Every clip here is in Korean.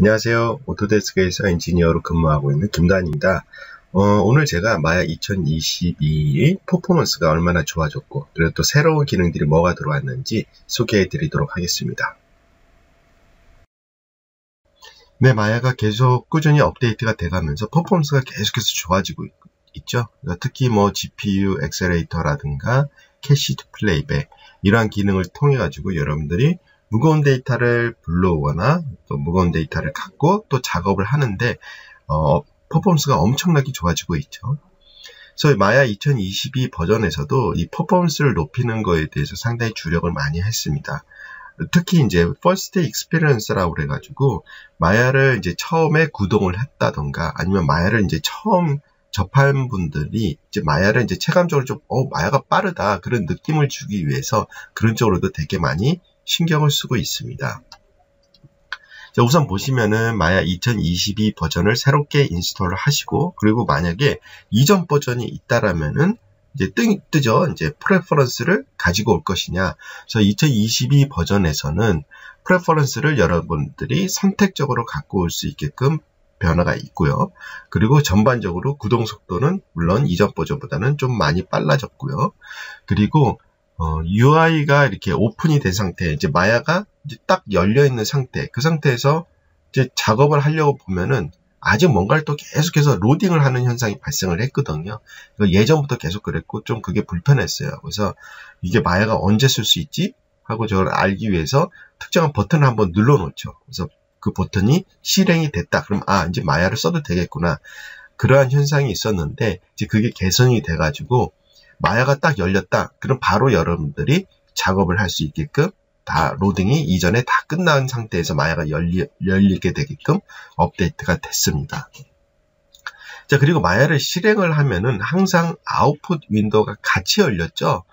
안녕하세요. 오토데스크에서 엔지니어로 근무하고 있는 김단입니다. 어, 오늘 제가 마야 2022의 퍼포먼스가 얼마나 좋아졌고 그리고 또 새로운 기능들이 뭐가 들어왔는지 소개해 드리도록 하겠습니다. 네, 마야가 계속 꾸준히 업데이트가 돼가면서 퍼포먼스가 계속해서 좋아지고 있, 죠 특히 뭐 GPU 엑셀레이터라든가 cached playback 이러한 기능을 통해 가지고 여러분들이 무거운 데이터를 불러오거나 또 무거운 데이터를 갖고 또 작업을 하는데 어, 퍼포먼스가 엄청나게 좋아지고 있죠. 그래서 마야 2022 버전에서도 이 퍼포먼스를 높이는 거에 대해서 상당히 주력을 많이 했습니다. 특히 이제 first experience라고 그래가지고 마야를 이제 처음에 구동을 했다던가 아니면 마야를 이제 처음 접한 분들이 이제 마야를 이제 체감적으로 좀, 어, 마야가 빠르다. 그런 느낌을 주기 위해서 그런 쪽으로도 되게 많이 신경을 쓰고 있습니다. 자, 우선 보시면은 마야 2022 버전을 새롭게 install을 하시고 그리고 만약에 이전 버전이 있다라면은 이제 뜨, 뜨죠. 이제 preference를 가지고 올 것이냐. 그래서 2022 버전에서는 preference를 여러분들이 선택적으로 갖고 올 수 있게끔 변화가 있고요. 그리고 전반적으로 구동 속도는 물론 이전 버전보다는 좀 많이 빨라졌고요. 그리고 어, UI가 이렇게 오픈이 된 상태, 이제 마야가 이제 딱 열려 있는 상태, 그 상태에서 이제 작업을 하려고 보면은 아직 뭔가를 또 계속해서 로딩을 하는 현상이 발생을 했거든요. 예전부터 계속 그랬고 좀 그게 불편했어요. 그래서 이게 마야가 언제 쓸 수 있지? 하고 저걸 알기 위해서 특정한 버튼을 한번 눌러 놓죠. 그래서 그 버튼이 실행이 됐다. 그럼 아 이제 마야를 써도 되겠구나. 그러한 현상이 있었는데 이제 그게 개선이 돼가지고 마야가 딱 열렸다. 그럼 바로 여러분들이 작업을 할 수 있게끔 다 로딩이 이전에 다 끝난 상태에서 마야가 열리, 열리게 되게끔 업데이트가 됐습니다. 자, 그리고 마야를 실행을 하면은 항상 output window가 같이 열렸죠.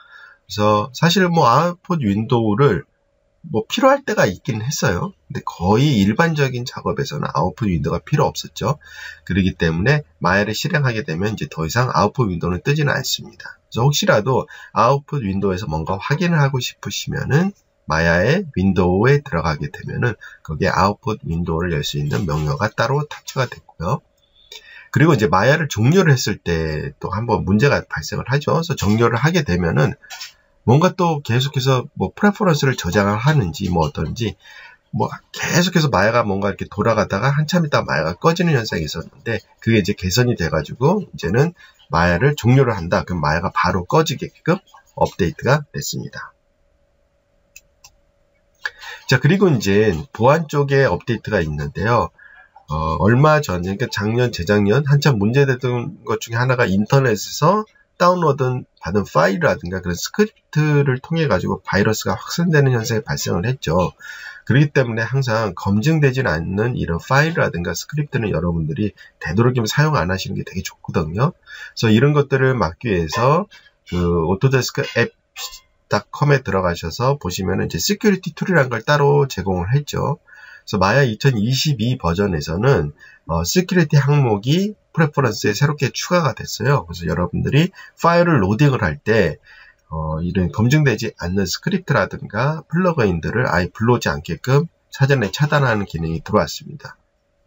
그래서 사실 뭐 output window를 뭐 필요할 때가 있긴 했어요. 근데 거의 일반적인 작업에서는 output window가 필요 없었죠. 그렇기 때문에 마야를 실행하게 되면 이제 더 이상 output window는 뜨지는 않습니다. 그래서 혹시라도 output window에서 뭔가 확인을 하고 싶으시면은 마야의 window에 들어가게 되면은 거기에 output window를 열 수 있는 명령어가 따로 탑재가 됐고요. 그리고 이제 마야를 종료를 했을 때 또 한번 문제가 발생을 하죠. 그래서 종료를 하게 되면은 뭔가 또 계속해서 뭐 preference를 저장을 하는지 뭐 어떤지 뭐 계속해서 Maya가 뭔가 이렇게 돌아가다가 한참 있다 Maya가 꺼지는 현상이 있었는데 그게 이제 개선이 돼가지고 이제는 Maya를 종료를 한다. 그럼 Maya가 바로 꺼지게끔 업데이트가 됐습니다. 자 그리고 이제 보안 쪽에 업데이트가 있는데요. 어, 얼마 전, 그러니까 작년, 재작년 한참 문제됐던 것 중에 하나가 인터넷에서 다운로드 받은 파일이라든가 그런 스크립트를 통해 가지고 바이러스가 확산되는 현상이 발생을 했죠. 그렇기 때문에 항상 검증되지 않는 이런 파일이라든가 스크립트는 여러분들이 되도록이면 사용 안 하시는 게 되게 좋거든요. 그래서 이런 것들을 막기 위해서 그 Autodesk app.com에 들어가셔서 보시면은 이제 security tool이라는 걸 따로 제공을 했죠. 그래서 마야 2022 버전에서는 어, security 항목이 preference에 새롭게 추가가 됐어요. 그래서 여러분들이 파일을 로딩을 할때 어, 이런 검증되지 않는 스크립트라든가 plugin들을 아예 불러오지 않게끔 사전에 차단하는 기능이 들어왔습니다.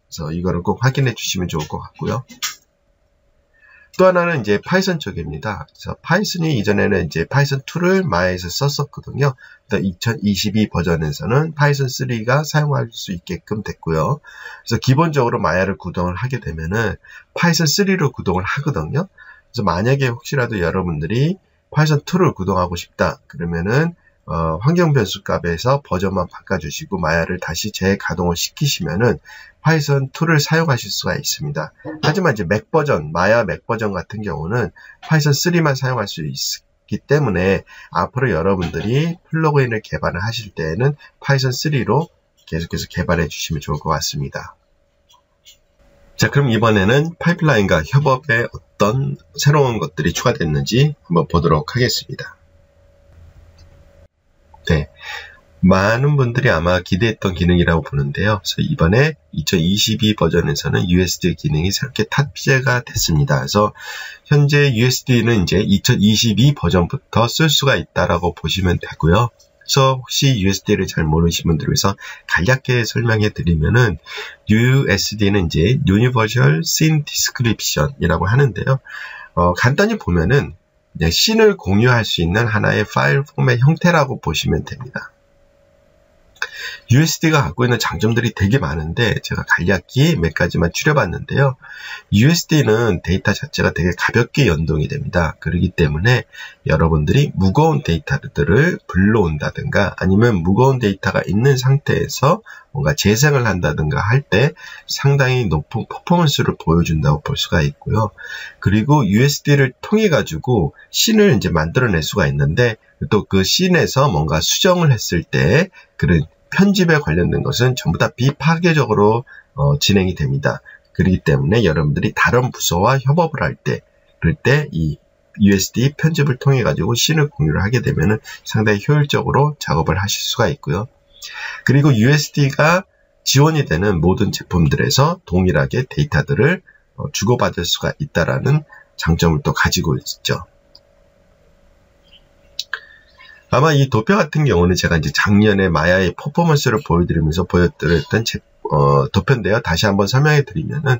그래서 이거를 꼭 확인해 주시면 좋을 것 같고요. 또 하나는 이제 Python 쪽입니다. 그래서 Python이 이전에는 이제 Python 2를 Maya에서 썼었거든요. 2022 버전에서는 Python 3가 사용할 수 있게끔 됐고요. 그래서 기본적으로 Maya를 구동을 하게 되면은 Python 3로 구동을 하거든요. 그래서 만약에 혹시라도 여러분들이 Python 2를 구동하고 싶다 그러면은 어, 환경 변수 값에서 버전만 바꿔주시고 Maya를 다시 재가동을 시키시면은 Python 2를 사용하실 수가 있습니다. 하지만 이제 Mac 버전, Maya Mac 버전 같은 경우는 Python 3만 사용할 수 있기 때문에 앞으로 여러분들이 plugin을 개발을 하실 때에는 Python 3로 계속해서 개발해 주시면 좋을 것 같습니다. 자, 그럼 이번에는 파이프라인과 협업에 어떤 새로운 것들이 추가됐는지 한번 보도록 하겠습니다. 네. 많은 분들이 아마 기대했던 기능이라고 보는데요. 그래서 이번에 2022 버전에서는 USD 기능이 새롭게 탑재가 됐습니다. 그래서 현재 USD는 이제 2022 버전부터 쓸 수가 있다라고 보시면 되고요. 그래서 혹시 USD를 잘 모르시는 분들 위해서 간략하게 설명해 드리면은 USD는 이제 Universal Scene Description이라고 하는데요. 어, 간단히 보면은 씬을 공유할 수 있는 하나의 파일 포맷 형태라고 보시면 됩니다. USD가 갖고 있는 장점들이 되게 많은데 제가 간략히 몇 가지만 추려봤는데요. USD는 데이터 자체가 되게 가볍게 연동이 됩니다. 그렇기 때문에 여러분들이 무거운 데이터들을 불러온다든가 아니면 무거운 데이터가 있는 상태에서 뭔가 재생을 한다든가 할 때 상당히 높은 퍼포먼스를 보여준다고 볼 수가 있고요. 그리고 USD를 통해 가지고 scene을 이제 만들어낼 수가 있는데 또 그 scene에서 뭔가 수정을 했을 때 그런 편집에 관련된 것은 전부 다 비파괴적으로 어, 진행이 됩니다. 그렇기 때문에 여러분들이 다른 부서와 협업을 할 때, 그럴 때 이 USD 편집을 통해 가지고 scene을 공유를 하게 되면 상당히 효율적으로 작업을 하실 수가 있고요. 그리고 USD가 지원이 되는 모든 제품들에서 동일하게 데이터들을 어, 주고받을 수가 있다라는 장점을 또 가지고 있죠. 아마 이 도표 같은 경우는 제가 이제 작년에 마야의 퍼포먼스를 보여드리면서 보여드렸던 제, 어, 도표인데요. 다시 한번 설명해 드리면은,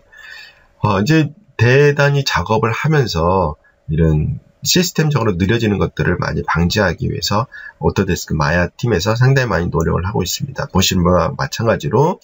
어, 이제 대단히 작업을 하면서 이런 시스템적으로 느려지는 것들을 많이 방지하기 위해서 Autodesk Maya 팀에서 상당히 많이 노력을 하고 있습니다. 바와 마찬가지로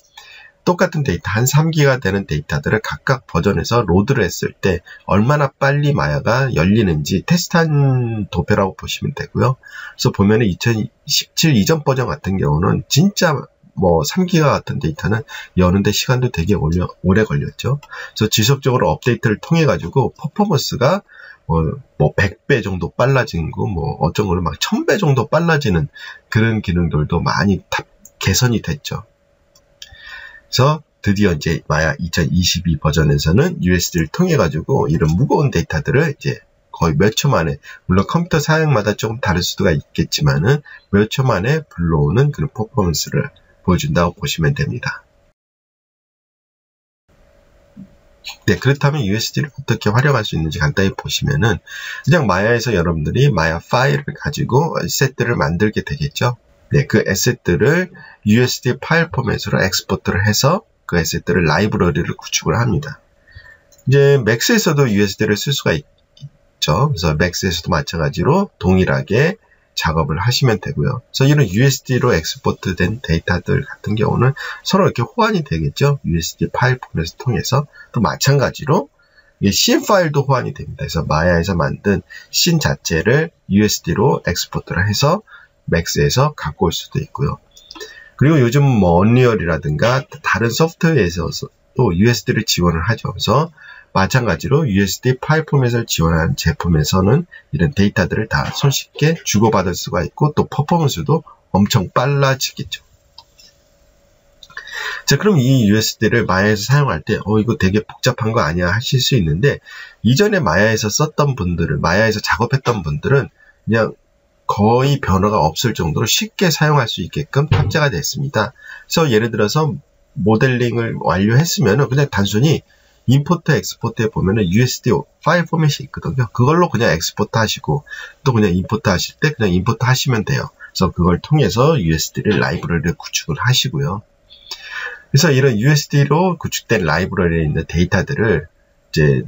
똑같은 데이터 한 3기가 되는 데이터들을 각각 버전에서 load를 했을 때 얼마나 빨리 Maya가 열리는지 테스트한 도표라고 보시면 되고요. 그래서 보면은 2017 이전 버전 같은 경우는 진짜 뭐 3기가 같은 데이터는 여는데 시간도 되게 오래, 걸렸죠. 그래서 지속적으로 업데이트를 통해 가지고 퍼포먼스가 뭐, 뭐 100배 정도 빨라진 거, 뭐 어쩐 거는 막 1000배 정도 빨라지는 그런 기능들도 많이 개선이 됐죠. 그래서 드디어 이제 마야 2022 버전에서는 USD를 통해 가지고 이런 무거운 데이터들을 이제 거의 몇 초 만에 물론 컴퓨터 사양마다 조금 다를 수도 있겠지만은 몇 초 만에 불러오는 그런 퍼포먼스를 보여준다고 보시면 됩니다. 네, 그렇다면 USD를 어떻게 활용할 수 있는지 간단히 보시면은 그냥 Maya에서 여러분들이 마야 파일을 가지고 세트를 만들게 되겠죠. 네, 그 asset들을 USD 파일 포맷으로 export를 해서 그 asset들을 라이브러리를 구축을 합니다. 이제 Max에서도 USD를 쓸 수가 있, 죠 그래서 Max에서도 마찬가지로 동일하게 작업을 하시면 되고요. 그래서 이런 USD로 export 된 데이터들 같은 경우는 서로 이렇게 호환이 되겠죠. USD 파일 포맷을 통해서 또 마찬가지로 씬 파일도 호환이 됩니다. 그래서 Maya에서 만든 씬 자체를 USD로 export를 해서 Max에서 갖고 올 수도 있고요. 그리고 요즘 뭐 Unreal이라든가 다른 소프트웨어에서 또 USD를 지원을 하죠. 그래서 마찬가지로 USD 파일 포맷을 지원하는 제품에서는 이런 데이터들을 다 손쉽게 주고받을 수가 있고 또 퍼포먼스도 엄청 빨라지겠죠. 자, 그럼 이 USD를 Maya에서 사용할 때, 어, 이거 되게 복잡한 거 아니야 하실 수 있는데, 이전에 Maya에서 썼던 분들을, Maya에서 작업했던 분들은 그냥 거의 변화가 없을 정도로 쉽게 사용할 수 있게끔 탑재가 됐습니다. 그래서 예를 들어서 모델링을 완료했으면 그냥 단순히 import export에 보면은 USD 파일 포맷이 있거든요. 그걸로 그냥 export 하시고 또 그냥 임포트 하실 때 그냥 임포트 하시면 돼요. 그래서 그걸 통해서 USD를 라이브러리를 구축을 하시고요. 그래서 이런 USD로 구축된 라이브러리에 있는 데이터들을 이제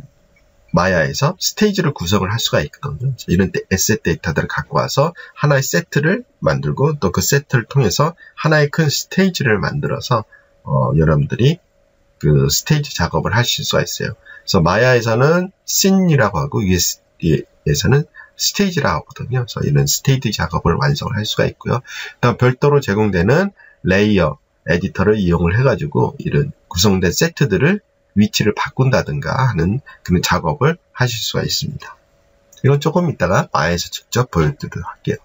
마야에서 스테이지를 구성을 할 수가 있거든요. 이런 에셋 데이터들을 갖고 와서 하나의 세트를 만들고 또 그 세트를 통해서 하나의 큰 스테이지를 만들어서 어, 여러분들이 그 스테이지 작업을 하실 수가 있어요. 그래서 Maya에서는 scene이라고 하고 USD에서는 스테이지라고 하거든요. 그래서 이런 스테이지 작업을 완성을 할 수가 있고요. 다음 별도로 제공되는 layer editor를 이용을 해가지고 이런 구성된 세트들을 위치를 바꾼다든가 하는 그런 작업을 하실 수가 있습니다. 이건 조금 이따가 Maya에서 직접 보여드리도록 할게요.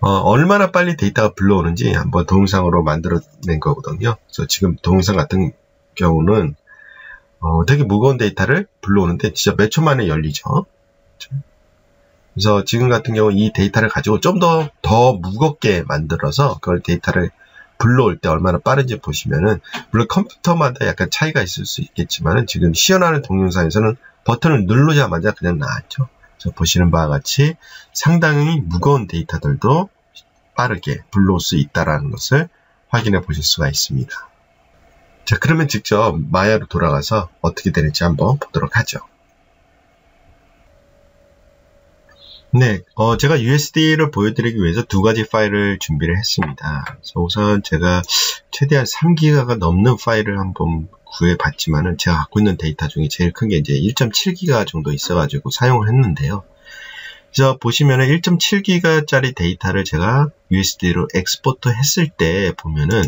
어, 얼마나 빨리 데이터가 불러오는지 한번 동영상으로 만들어낸 거거든요. 그래서 지금 동영상 같은 경우는 어, 되게 무거운 데이터를 불러오는데 진짜 몇 초 만에 열리죠. 그래서 지금 같은 경우 이 데이터를 가지고 좀 더더 무겁게 만들어서 그걸 데이터를 불러올 때 얼마나 빠른지 보시면은 물론 컴퓨터마다 약간 차이가 있을 수 있겠지만은 지금 시연하는 동영상에서는 버튼을 누르자마자 그냥 나왔죠. 보시는 바와 같이 상당히 무거운 데이터들도 빠르게 불러올 수 있다는 것을 확인해 보실 수가 있습니다. 자, 그러면 직접 Maya로 돌아가서 어떻게 되는지 한번 보도록 하죠. 네, 어, 제가 USD를 보여드리기 위해서 두 가지 파일을 준비를 했습니다. 그래서 우선 제가 최대한 3기가가 넘는 파일을 한번 구해봤지만은 제가 갖고 있는 데이터 중에 제일 큰 게 이제 1.7기가 정도 있어가지고 사용을 했는데요. 그래서 보시면은 1.7기가짜리 데이터를 제가 USD로 export 했을 때 보면은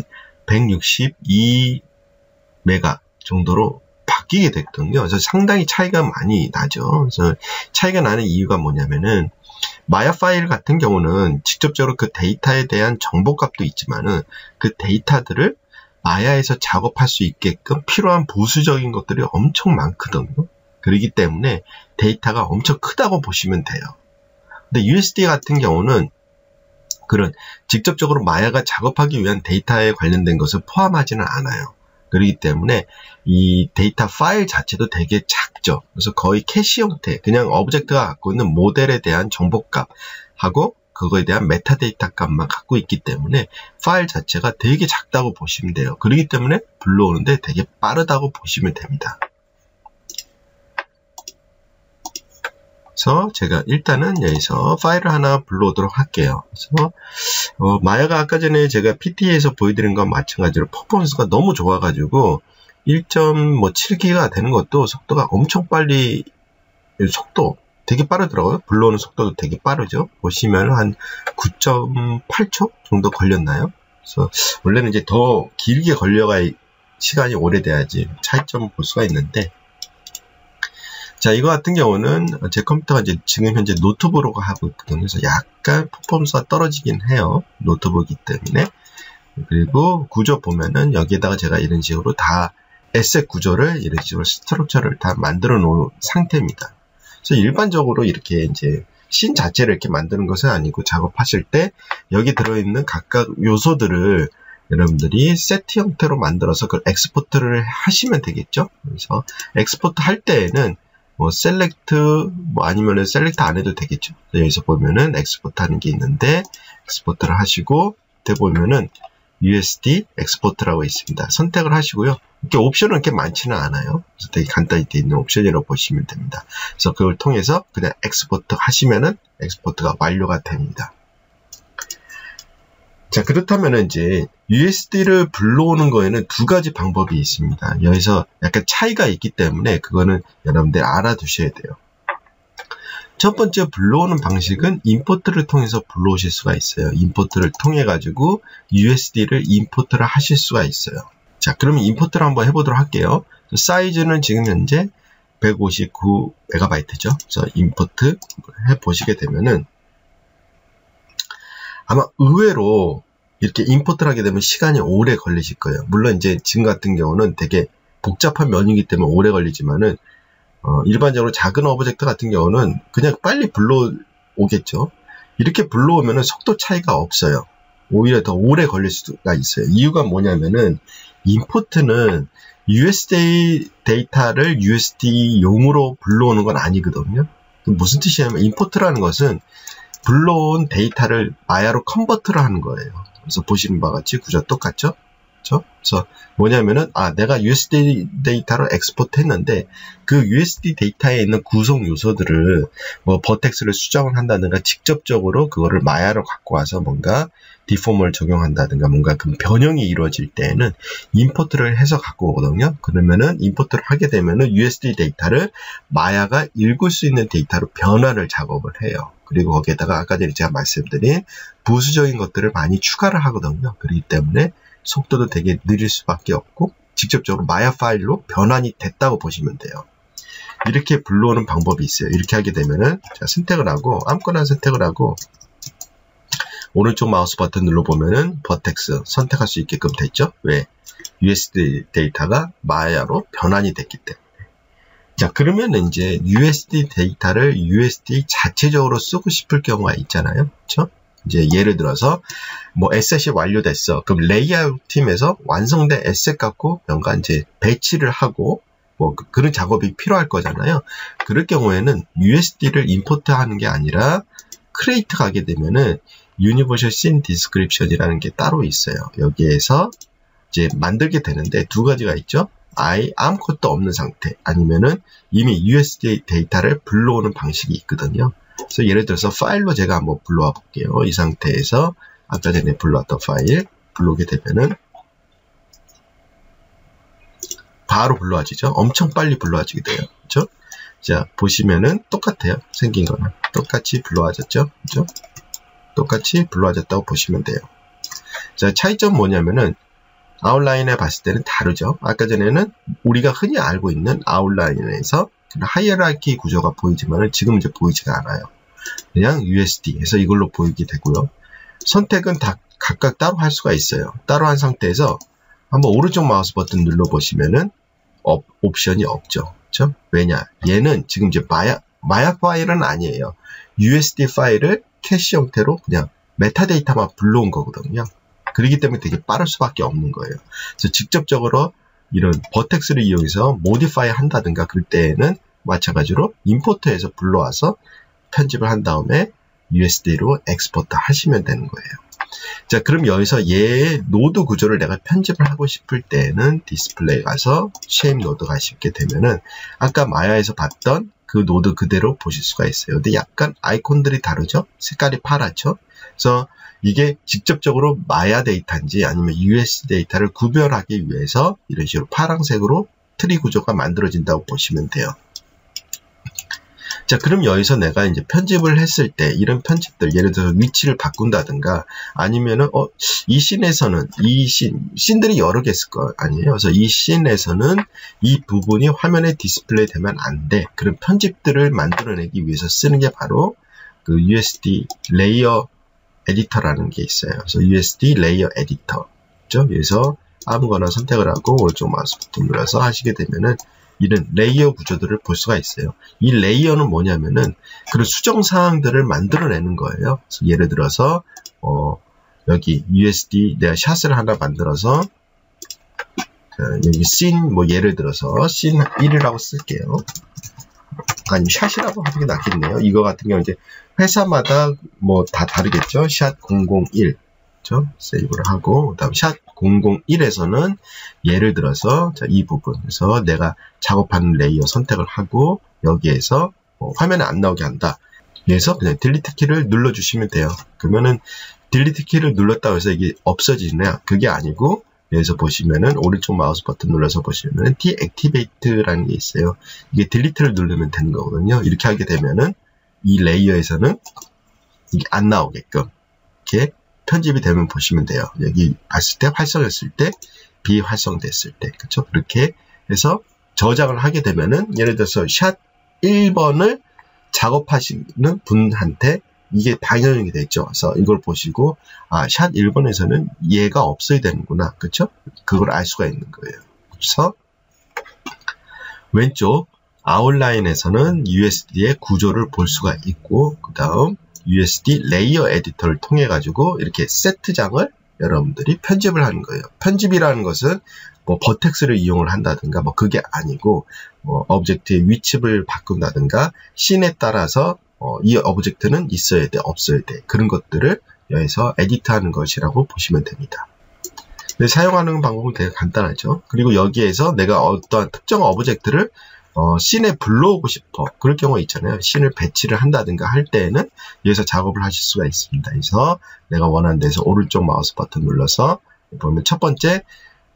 162메가 정도로 바뀌게 됐거든요. 그래서 상당히 차이가 많이 나죠. 그래서 차이가 나는 이유가 뭐냐면은 마야 파일 같은 경우는 직접적으로 그 데이터에 대한 정보값도 있지만은 그 데이터들을 마야에서 작업할 수 있게끔 필요한 보수적인 것들이 엄청 많거든요. 그렇기 때문에 데이터가 엄청 크다고 보시면 돼요. 근데 USD 같은 경우는 그런 직접적으로 Maya가 작업하기 위한 데이터에 관련된 것을 포함하지는 않아요. 그렇기 때문에 이 데이터 파일 자체도 되게 작죠. 그래서 거의 캐시 형태, 그냥 object가 갖고 있는 모델에 대한 정보값하고 그거에 대한 메타데이터 값만 갖고 있기 때문에 파일 자체가 되게 작다고 보시면 돼요. 그렇기 때문에 불러오는데 되게 빠르다고 보시면 됩니다. 그래서 제가 일단은 여기서 파일을 하나 불러오도록 할게요. 그래서 어, 마야가 아까 전에 제가 PT에서 보여드린 것과 마찬가지로 퍼포먼스가 너무 좋아가지고 1.7기가 되는 것도 속도가 엄청 빨리 속도 되게 빠르더라고요. 불러오는 속도도 되게 빠르죠. 보시면 한 9.8초 정도 걸렸나요? 그래서 원래는 이제 더 길게 걸려가 시간이 오래돼야지 차이점을 볼 수가 있는데 자, 이거 같은 경우는 제 컴퓨터가 이제 지금 현재 노트북으로 하고 있거든요. 그래서 약간 퍼포먼스가 떨어지긴 해요. 노트북이기 때문에. 그리고 구조 보면은 여기에다가 제가 이런 식으로 다 asset 구조를 이런 식으로 structure를 다 만들어 놓은 상태입니다. 그래서 일반적으로 이렇게 이제 신 자체를 이렇게 만드는 것은 아니고 작업하실 때 여기 들어있는 각각 요소들을 여러분들이 세트 형태로 만들어서 그걸 export를 하시면 되겠죠. 그래서 export 할 때에는 뭐 select 뭐 아니면은 select 안 해도 되겠죠. 여기서 보면은 export 하는 게 있는데 export를 하시고 밑에 보면은 USD export라고 있습니다. 선택을 하시고요. 이렇게 옵션은 이렇게 많지는 않아요. 그래서 되게 간단히 되어 있는 옵션이라고 보시면 됩니다. 그래서 그걸 통해서 그냥 export 하시면은 export가 완료가 됩니다. 자, 그렇다면 이제 USD를 불러오는 거에는 두 가지 방법이 있습니다. 여기서 약간 차이가 있기 때문에 그거는 여러분들 알아두셔야 돼요. 첫 번째 불러오는 방식은 임포트를 통해서 불러오실 수가 있어요. 임포트를 통해 가지고 USD를 임포트를 하실 수가 있어요. 자, 그러면 임포트를 한번 해보도록 할게요. 사이즈는 지금 현재 159MB죠. 그래서 임포트 해보시게 되면은 아마 의외로 이렇게 임포트를 하게 되면 시간이 오래 걸리실 거예요. 물론 이제 지금 같은 경우는 되게 복잡한 면이기 때문에 오래 걸리지만은 어, 일반적으로 작은 object 같은 경우는 그냥 빨리 불러오겠죠. 이렇게 불러오면 속도 차이가 없어요. 오히려 더 오래 걸릴 수가 있어요. 이유가 뭐냐면은 import는 USD 데이터를 USD용으로 불러오는 건 아니거든요. 무슨 뜻이냐면 import라는 것은 불러온 데이터를 마야로 convert를 하는 거예요. 그래서 보시는 바와 같이 구조 똑같죠? 그렇죠? 그래서 뭐냐면은 아 내가 USD 데이터를 export 했는데 그 USD 데이터에 있는 구성 요소들을 뭐 vertex를 수정을 한다든가 직접적으로 그거를 마야로 갖고 와서 뭔가 deform을 적용한다든가 뭔가 그 변형이 이루어질 때에는 import를 해서 갖고 오거든요. 그러면은 import를 하게 되면은 USD 데이터를 마야가 읽을 수 있는 데이터로 변화를 작업을 해요. 그리고 거기에다가 아까 전에 제가 말씀드린 부수적인 것들을 많이 추가를 하거든요. 그렇기 때문에 속도도 되게 느릴 수밖에 없고 직접적으로 마야 파일로 변환이 됐다고 보시면 돼요. 이렇게 불러오는 방법이 있어요. 이렇게 하게 되면은 자, 선택을 하고 아무거나 선택을 하고 오른쪽 마우스 버튼 눌러보면은 vertex 선택할 수 있게끔 됐죠. 왜? USD 데이터가 마야로 변환이 됐기 때문에. 자, 그러면 이제 USD 데이터를 USD 자체적으로 쓰고 싶을 경우가 있잖아요. 그렇죠? 이제 예를 들어서 뭐 에셋이 완료됐어. 그럼 레이아웃 팀에서 완성된 asset 갖고 뭔가 이제 배치를 하고 뭐 그, 런 작업이 필요할 거잖아요. 그럴 경우에는 USD를 import 하는 게 아니라 create 가게 되면은 Universal Scene Description이라는 게 따로 있어요. 여기에서 이제 만들게 되는데 두 가지가 있죠. 아예 아무것도 없는 상태 아니면은 이미 USD 데이터를 불러오는 방식이 있거든요. 그래서 예를 들어서 파일로 제가 한번 불러와 볼게요. 이 상태에서 아까 전에 불러왔던 파일 불러오게 되면은 바로 불러와지죠. 엄청 빨리 불러와지게 돼요. 그죠? 자, 보시면은 똑같아요. 생긴 거는. 똑같이 불러와졌죠. 그죠? 똑같이 불러와졌다고 보시면 돼요. 자, 차이점 뭐냐면은 아웃라인에 봤을 때는 다르죠. 아까 전에는 우리가 흔히 알고 있는 아웃라인에서 hierarchy 구조가 보이지만 지금 이제 보이지가 않아요. 그냥 USD에서 이걸로 보이게 되고요. 선택은 다 각각 따로 할 수가 있어요. 따로 한 상태에서 한번 오른쪽 마우스 버튼 눌러보시면은 업, 옵션이 없죠. 그렇죠? 왜냐? 얘는 지금 이제 마약, 마약 파일은 아니에요. USD 파일을 캐시 형태로 그냥 메타데이터만 불러온 거거든요. 그렇기 때문에 되게 빠를 수밖에 없는 거예요. 그래서 직접적으로 이런 vertex를 이용해서 modify 한다든가 그럴 때에는 마찬가지로 import해서 불러와서 편집을 한 다음에 USD로 export 하시면 되는 거예요. 자, 그럼 여기서 얘의 노드 구조를 내가 편집을 하고 싶을 때는 디스플레이 가서 shape node 가시게 되면은 아까 마야에서 봤던 그 노드 그대로 보실 수가 있어요. 근데 약간 아이콘들이 다르죠? 색깔이 파랗죠? 그래서 이게 직접적으로 마야 데이터인지 아니면 US 데이터를 구별하기 위해서 이런 식으로 파란색으로 트리 구조가 만들어진다고 보시면 돼요. 자, 그럼 여기서 내가 이제 편집을 했을 때 이런 편집들, 예를 들어서 위치를 바꾼다든가 아니면은 어, 이 씬에서는 이 씬, 씬들이 여러 개 있을 거 아니에요. 그래서 이 씬에서는 이 부분이 화면에 디스플레이 되면 안 돼. 그런 편집들을 만들어내기 위해서 쓰는 게 바로 그 USD 레이어 에디터라는 게 있어요. 그래서 USD layer editor. 죠 그래서 아무거나 선택을 하고 오른쪽 마우스 버튼 눌러서 하시게 되면은 이런 layer 구조들을 볼 수가 있어요. 이 layer는 뭐냐면은 그런 수정 사항들을 만들어내는 거예요. 예를 들어서 어, 여기 USD 내가 샷을 하나 만들어서 여기 씬 뭐 예를 들어서 씬 1이라고 쓸게요. 아니 샷이라고 하는 게 낫겠네요. 이거 같은 경우 이제 회사마다 뭐 다 다르겠죠. 샷 001. 그죠? save를 하고 그다음 샷 001에서는 예를 들어서 자, 이 부분에서 내가 작업하는 layer 선택을 하고 여기에서 어, 화면에 안 나오게 한다. 그래서 그냥 delete 키를 눌러 주시면 돼요. 그러면은 delete 키를 눌렀다고 해서 이게 없어지냐? 그게 아니고 여기서 보시면은 오른쪽 마우스 버튼 눌러서 보시면은 deactivate라는 게 있어요. 이게 딜리트를 누르면 되는 거거든요. 이렇게 하게 되면은 이 레이어에서는 이게 안 나오게끔 이렇게 편집이 되면 보시면 돼요. 여기 봤을 때 활성했을 때 비활성됐을 때 그렇죠? 그렇게 해서 저장을 하게 되면은 예를 들어서 샷 1번을 작업하시는 분한테 이게 방영이 되죠. 그래서 이걸 보시고 아, 샷 1번에서는 얘가 없어야 되는구나. 그렇죠? 그걸 알 수가 있는 거예요. 그래서 왼쪽 아웃라인에서는 USD의 구조를 볼 수가 있고 그 다음 USD layer editor를 통해 가지고 이렇게 세트장을 여러분들이 편집을 하는 거예요. 편집이라는 것은 뭐 vertex를 이용을 한다든가 뭐 그게 아니고 뭐 object의 위치를 바꾼다든가 씬에 따라서 어, 이 object는 있어야 돼 없어야 돼 그런 것들을 여기서 edit하는 것이라고 보시면 됩니다. 사용하는 방법은 되게 간단하죠. 그리고 여기에서 내가 어떠한 특정 object를 어, scene에 불러오고 싶어. 그럴 경우가 있잖아요. scene을 배치를 한다든가 할 때에는 여기서 작업을 하실 수가 있습니다. 그래서 내가 원하는 데서 오른쪽 마우스 버튼 눌러서 보면 첫 번째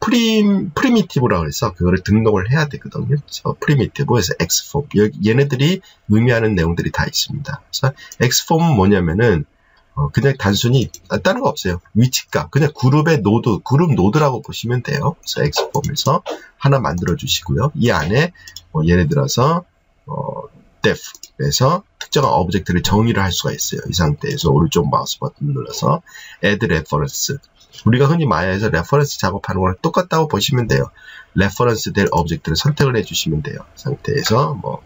prim, primitive라고 해서 그거를 등록을 해야 되거든요. 그래서 primitive에서 Xform. 얘네들이 의미하는 내용들이 다 있습니다. 그래서 Xform은 뭐냐면은 어, 그냥 단순히 다른 거 없어요. 위치값 그냥 그룹의 node 그룹 node라고 보시면 돼요. 그래서 Xform에서 하나 만들어 주시고요. 이 안에 뭐 예를 들어서 어, def에서 특정한 object를 정의를 할 수가 있어요. 이 상태에서 오른쪽 마우스 버튼 눌러서 add reference 우리가 흔히 마야에서 reference 작업하는 거랑 똑같다고 보시면 돼요. reference 될 object를 선택을 해주시면 돼요. 상태에서 뭐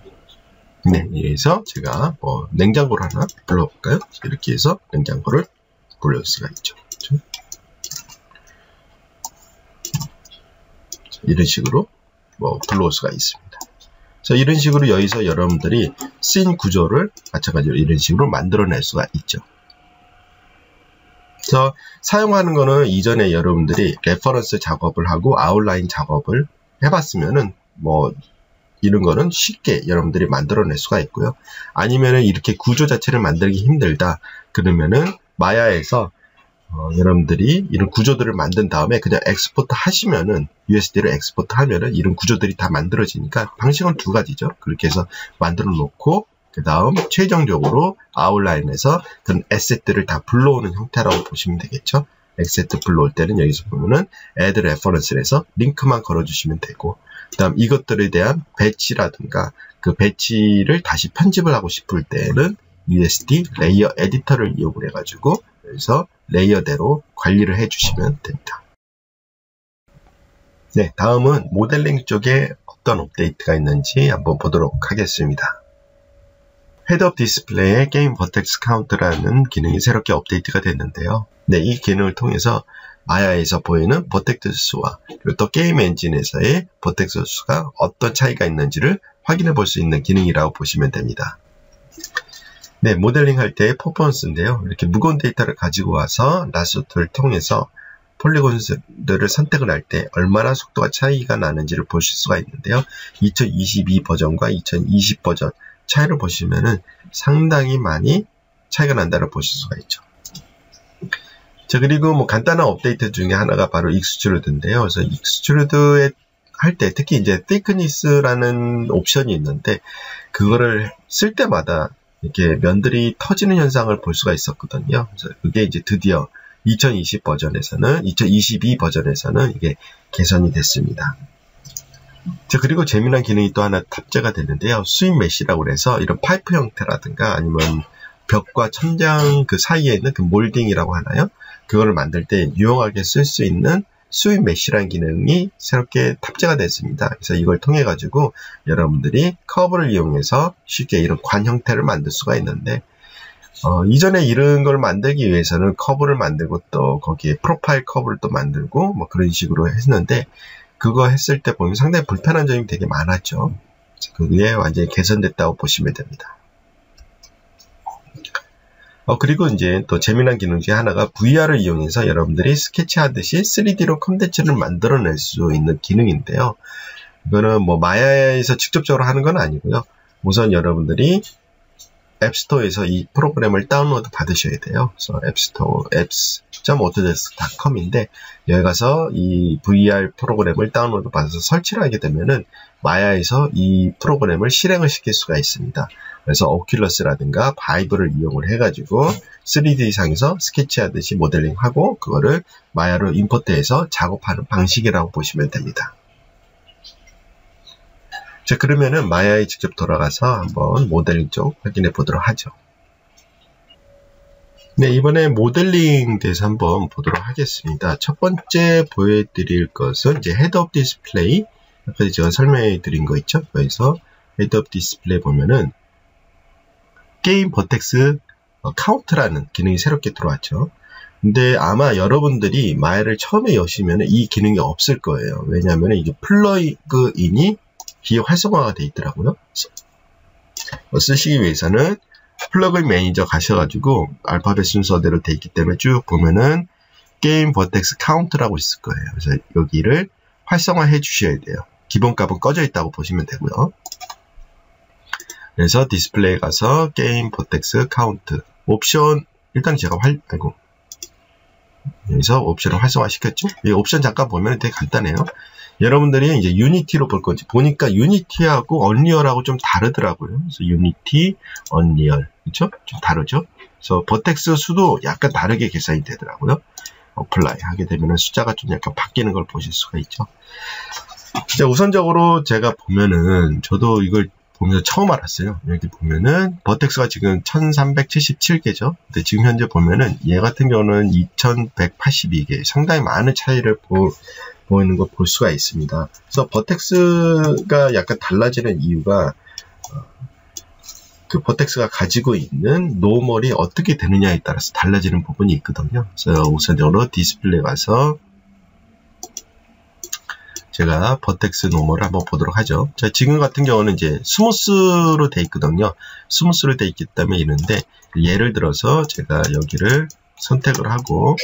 네, 여기서 제가 뭐 냉장고를 하나 불러볼까요? 이렇게 해서 냉장고를 불릴 수가 있죠. 그렇죠? 이런 식으로 뭐 불러올 수가 있습니다. 자, 이런 식으로 여기서 여러분들이 씬 구조를 마찬가지로 이런 식으로 만들어낼 수가 있죠. 그래서 사용하는 거는 이전에 여러분들이 reference 작업을 하고 outline 작업을 해봤으면은 뭐 이런 거는 쉽게 여러분들이 만들어낼 수가 있고요. 아니면은 이렇게 구조 자체를 만들기 힘들다. 그러면은 마야에서 어, 여러분들이 이런 구조들을 만든 다음에 그냥 export 하시면은 USD로 export 하면은 이런 구조들이 다 만들어지니까 방식은 두 가지죠. 그렇게 해서 만들어 놓고 그 다음 최종적으로 outline에서 그런 asset들을 다 불러오는 형태라고 보시면 되겠죠. asset 불러올 때는 여기서 보면은 add reference를 해서 링크만 걸어주시면 되고 그 다음 이것들에 대한 배치라든가 그 배치를 다시 편집을 하고 싶을 때는 USD Layer Editor를 이용을 해가지고 여기서 layer대로 관리를 해주시면 됩니다. 네, 다음은 모델링 쪽에 어떤 업데이트가 있는지 한번 보도록 하겠습니다. Heads Up Display에 game vertex count라는 기능이 새롭게 업데이트가 됐는데요. 네, 이 기능을 통해서 마야에서 보이는 vertex 수와 그리고 또 게임 엔진에서의 vertex 수가 어떤 차이가 있는지를 확인해 볼 수 있는 기능이라고 보시면 됩니다. 네, 모델링 할 때의 퍼포먼스인데요. 이렇게 무거운 데이터를 가지고 와서 lasso를 통해서 polygon들을 선택을 할 때 얼마나 속도가 차이가 나는지를 보실 수가 있는데요. 2022 버전과 2020 버전 차이를 보시면은 상당히 많이 차이가 난다를 보실 수가 있죠. 자, 그리고 뭐 간단한 업데이트 중에 하나가 바로 extrude인데요. 그래서 extrude에 할 때 특히 이제 thickness라는 옵션이 있는데 그거를 쓸 때마다 이렇게 면들이 터지는 현상을 볼 수가 있었거든요. 그래서 그게 이제 드디어 2020 버전에서는 2022 버전에서는 이게 개선이 됐습니다. 자, 그리고 재미난 기능이 또 하나 탑재가 됐는데요. sweep mesh라고 해서 이런 파이프 형태라든가 아니면 벽과 천장 그 사이에 있는 그 몰딩이라고 하나요? 그거를 만들 때 유용하게 쓸 수 있는 sweep mesh라는 기능이 새롭게 탑재가 됐습니다. 그래서 이걸 통해 가지고 여러분들이 커브를 이용해서 쉽게 이런 관 형태를 만들 수가 있는데 어, 이전에 이런 걸 만들기 위해서는 커브를 만들고 또 거기에 profile curve를 또 만들고 뭐 그런 식으로 했는데 그거 했을 때 보면 상당히 불편한 점이 되게 많았죠. 그게 완전히 개선됐다고 보시면 됩니다. 어, 그리고 이제 또 재미난 기능 중에 하나가 VR을 이용해서 여러분들이 스케치하듯이 3D로 콘텐츠를 만들어낼 수 있는 기능인데요. 이거는 뭐 마야에서 직접적으로 하는 건 아니고요. 우선 여러분들이 앱스토어에서 이 프로그램을 다운로드 받으셔야 돼요. 그래서 앱스토어 apps.autodesk.com인데 여기 가서 이 VR 프로그램을 다운로드 받아서 설치를 하게 되면은 마야에서 이 프로그램을 실행을 시킬 수가 있습니다. 그래서 오큘러스라든가 바이브를 이용을 해가지고 3D상에서 스케치하듯이 모델링하고 그거를 마야로 import해서 작업하는 방식이라고 보시면 됩니다. 자, 그러면은 마야에 직접 돌아가서 한번 모델링 쪽 확인해 보도록 하죠. 네, 이번에 모델링 대해서 한번 보도록 하겠습니다. 첫 번째 보여드릴 것은 이제 Heads Up Display. 아까 제가 설명해 드린 거 있죠? 여기서 Heads Up Display 보면은 game vertex count라는 기능이 새롭게 들어왔죠. 근데 아마 여러분들이 마야를 처음에 여시면 이 기능이 없을 거예요. 왜냐하면 이게 plug-in이 비활성화가 되어 있더라고요. 어, 쓰시기 위해서는 Plug-in Manager 가셔가지고 알파벳 순서대로 되어 있기 때문에 쭉 보면은 game vertex count라고 있을 거예요. 그래서 여기를 활성화해 주셔야 돼요. 기본값은 꺼져 있다고 보시면 되고요. 그래서 디스플레이 가서 game vertex count 옵션 일단 제가 활 아이고 여기서 옵션을 활성화 시켰죠. 이 옵션 잠깐 보면 되게 간단해요. 여러분들이 이제 유니티로 볼 건지 보니까 유니티하고 언리얼하고 좀 다르더라고요. 그래서 유니티, 언리얼 그렇죠? 좀 다르죠. 그래서 vertex 수도 약간 다르게 계산이 되더라고요. apply 하게 되면 숫자가 좀 약간 바뀌는 걸 보실 수가 있죠. 자, 우선적으로 제가 보면은 저도 이걸 보면서 처음 알았어요. 여기 보면은 vertex가 지금 1377개죠. 근데 지금 현재 보면은 얘 같은 경우는 2182개 상당히 많은 차이를 보, 보이는 걸 볼 수가 있습니다. 그래서 vertex가 약간 달라지는 이유가 어, 그 vertex가 가지고 있는 normal이 어떻게 되느냐에 따라서 달라지는 부분이 있거든요. 그래서 우선적으로 디스플레이 가서 제가 vertex normal을 한번 보도록 하죠. 자, 지금 같은 경우는 이제 smooth로 돼 있거든요. smooth로 돼 있기 때문에 이런데 예를 들어서 제가 여기를 선택을 하고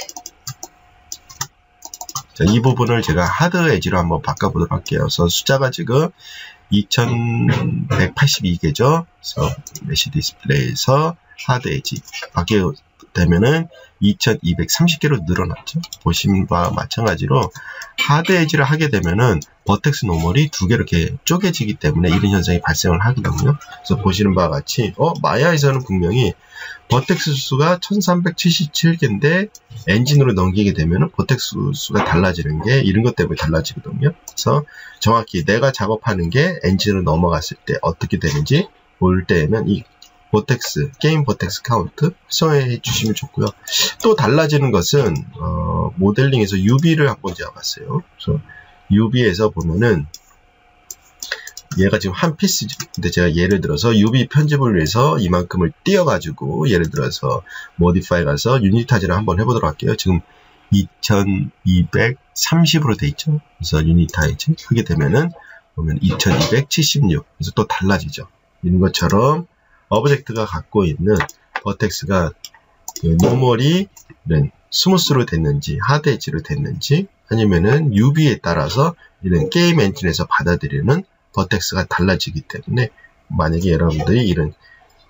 자, 이 부분을 제가 하드 에지로 한번 바꿔보도록 할게요. 그래서 숫자가 지금 2182개죠. 그래서 mesh display에서 hard edge 바뀌게 되면은 2230개로 늘어났죠. 보신 바와 마찬가지로 하드 에지를 하게 되면은 vertex normal이 두 개로 이렇게 쪼개지기 때문에 이런 현상이 발생을 하거든요. 그래서 보시는 바와 같이 어 Maya에서는 분명히 vertex 수가 1377개인데 엔진으로 넘기게 되면 vertex 수가 달라지는 게 이런 것 때문에 달라지거든요. 그래서 정확히 내가 작업하는 게 엔진으로 넘어갔을 때 어떻게 되는지 볼 때에는 이 vertex, game vertex count 활성화해 주시면 좋고요. 또 달라지는 것은 어, 모델링에서 UV를 한번 잡았어요. 그래서 UV에서 보면은 얘가 지금 한 피스죠. 근데 제가 예를 들어서 UV 편집을 위해서 이만큼을 띄어가지고 예를 들어서 modify 가서 unitize를 한번 해보도록 할게요. 지금 2230으로 돼 있죠. 그래서 unitize 하게 되면은 보면 2276 그래서 또 달라지죠. 이런 것처럼 object가 갖고 있는 vertex가 그 normal이 smooth로 됐는지 하드 엣지로 됐는지 아니면은 UV에 따라서 이런 게임 엔진에서 받아들이는 vertex가 달라지기 때문에 만약에 여러분들이 이런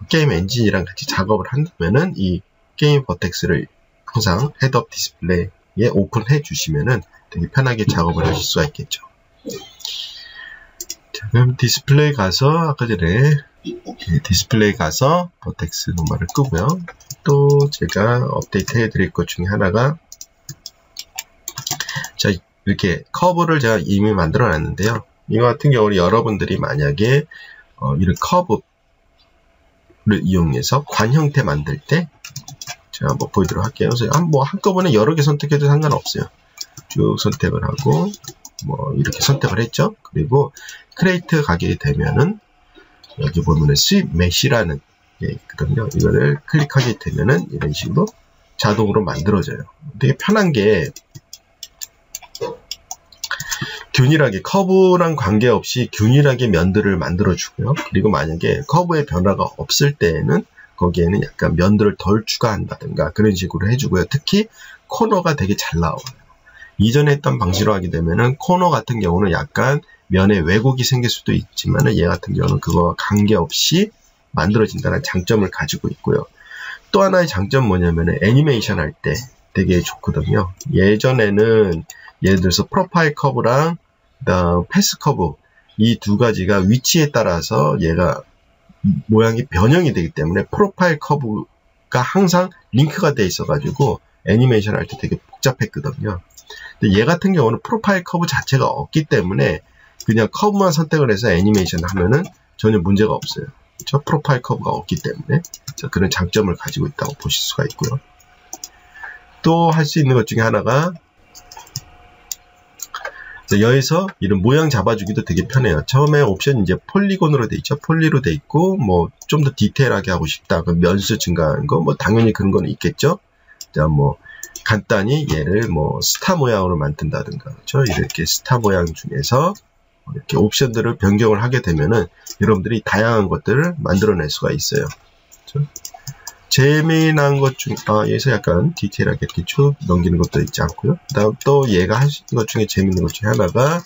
게임 엔진이랑 같이 작업을 한다면은 이 game vertex를 항상 헤드업 디스플레이에 오픈해 주시면은 되게 편하게 작업을 하실 수가 있겠죠. 자, 그럼 디스플레이 가서 아까 전에 디스플레이 가서 vertex normal을 끄고요. 또 제가 업데이트 해드릴 것 중에 하나가 자 이렇게 커브를 제가 이미 만들어 놨는데요. 이거 같은 경우는 여러분들이 만약에 어, 이런 커브를 이용해서 관 형태 만들 때 제가 한번 보여드리도록 할게요. 그래서 한, 뭐 한꺼번에 여러 개 선택해도 상관없어요. 쭉 선택을 하고 뭐 이렇게 선택을 했죠. 그리고 create 가게 되면은 여기 보면은 sweep mesh라는 게 있거든요. 이거를 클릭하게 되면은 이런 식으로 자동으로 만들어져요. 되게 편한 게 균일하게 커브랑 관계없이 균일하게 면들을 만들어 주고요. 그리고 만약에 커브의 변화가 없을 때에는 거기에는 약간 면들을 덜 추가한다든가 그런 식으로 해주고요. 특히 코너가 되게 잘 나와요. 이전에 했던 방식으로 하게 되면은 코너 같은 경우는 약간 면에 왜곡이 생길 수도 있지만 얘 같은 경우는 그거와 관계없이 만들어진다는 장점을 가지고 있고요. 또 하나의 장점 뭐냐면은 애니메이션 할 때 되게 좋거든요. 예전에는 예를 들어서 profile curve랑 그다음 path curve 이 두 가지가 위치에 따라서 얘가 모양이 변형이 되기 때문에 profile curve가 항상 링크가 돼 있어가지고 애니메이션 할 때 되게 복잡했거든요. 근데 얘 같은 경우는 profile curve 자체가 없기 때문에 그냥 커브만 선택을 해서 애니메이션 하면은 전혀 문제가 없어요. 그렇죠? profile curve가 없기 때문에 그런 장점을 가지고 있다고 보실 수가 있고요. 또 할 수 있는 것 중에 하나가 여기서 이런 모양 잡아주기도 되게 편해요. 처음에 옵션 이제 polygon으로 돼 있죠. poly로 돼 있고 뭐 좀 더 디테일하게 하고 싶다. 그 면수 증가하는 거 뭐 당연히 그런 거는 있겠죠. 자 뭐 간단히 얘를 뭐 스타 모양으로 만든다든가 그렇죠. 이렇게 스타 모양 중에서 이렇게 옵션들을 변경을 하게 되면은 여러분들이 다양한 것들을 만들어낼 수가 있어요. 그렇죠? 재미난 것 중, 아, 약간 디테일하게 이렇게 쭉 넘기는 것도 있지 않고요. 그 다음 또 얘가 있는 것 중에 재밌는 것 중에 하나가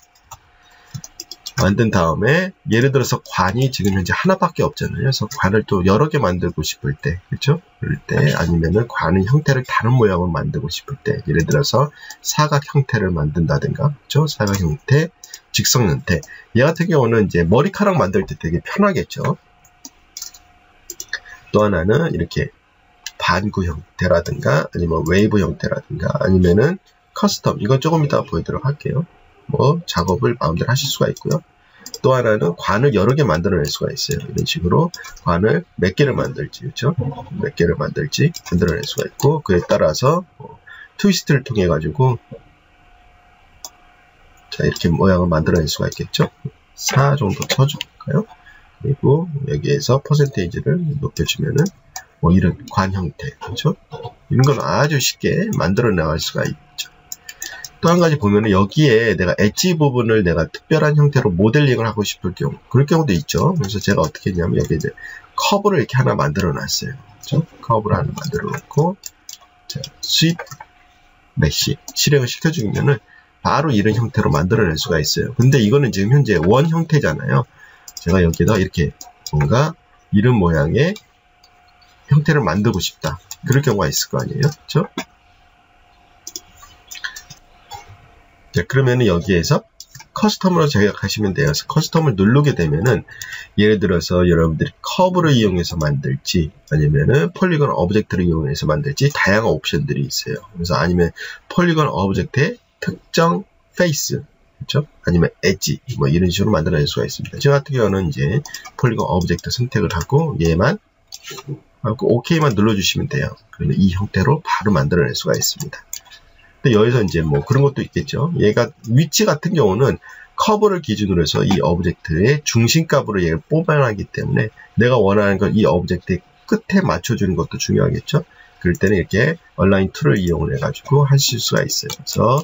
만든 다음에 예를 들어서 관이 지금 현재 하나밖에 없잖아요. 그래서 관을 또 여러 개 만들고 싶을 때, 그렇죠? 그럴 때 아니면은 관의 형태를 다른 모양으로 만들고 싶을 때, 예를 들어서 사각 형태를 만든다든가, 그렇죠? 사각 형태, 직선 형태. 얘 같은 경우는 이제 머리카락 만들 때 되게 편하겠죠. 또 하나는 이렇게 반구 형태라든가 아니면 웨이브 형태라든가 아니면은 custom 이건 조금 이따 보여드리도록 할게요. 뭐 작업을 마음대로 하실 수가 있고요. 또 하나는 관을 여러 개 만들어낼 수가 있어요. 이런 식으로 관을 몇 개를 만들지, 그렇죠? 몇 개를 만들지 만들어낼 수가 있고 그에 따라서 뭐 트위스트를 통해 가지고 자 이렇게 모양을 만들어낼 수가 있겠죠? 4 정도 쳐줄까요? 그리고 여기에서 퍼센테이지를 높여주면은 뭐 이런 관 형태, 그렇죠? 이런 건 아주 쉽게 만들어 나갈 수가 있죠. 또 한 가지 보면은 여기에 내가 엣지 부분을 내가 특별한 형태로 모델링을 하고 싶을 경우 그럴 경우도 있죠. 그래서 제가 어떻게 했냐면 여기 이제 커브를 이렇게 하나 만들어 놨어요. 그렇죠? 커브를 하나 만들어 놓고 자, sweep mesh 실행을 시켜주면은 바로 이런 형태로 만들어낼 수가 있어요. 근데 이거는 지금 현재 원 형태잖아요. 제가 여기다 이렇게 뭔가 이런 모양의 형태를 만들고 싶다. 그럴 경우가 있을 거 아니에요. 그렇죠? 자, 그러면은 여기에서 custom으로 제작하시면 돼요. 그래서 custom을 누르게 되면은 예를 들어서 여러분들이 커브를 이용해서 만들지 아니면은 polygon object를 이용해서 만들지 다양한 옵션들이 있어요. 그래서 아니면 polygon object의 특정 face 그렇죠? 아니면 엣지 뭐 이런 식으로 만들어낼 수가 있습니다. 저 같은 경우는 이제 polygon object 선택을 하고 얘만 하고 OK만 눌러주시면 돼요. 그러면 이 형태로 바로 만들어낼 수가 있습니다. 근데 여기서 이제 뭐 그런 것도 있겠죠. 얘가 위치 같은 경우는 커브를 기준으로 해서 이 object의 중심값으로 얘를 뽑아내기 때문에 내가 원하는 건 이 object의 끝에 맞춰주는 것도 중요하겠죠. 그럴 때는 이렇게 align tool을 이용을 해가지고 하실 수가 있어요. 그래서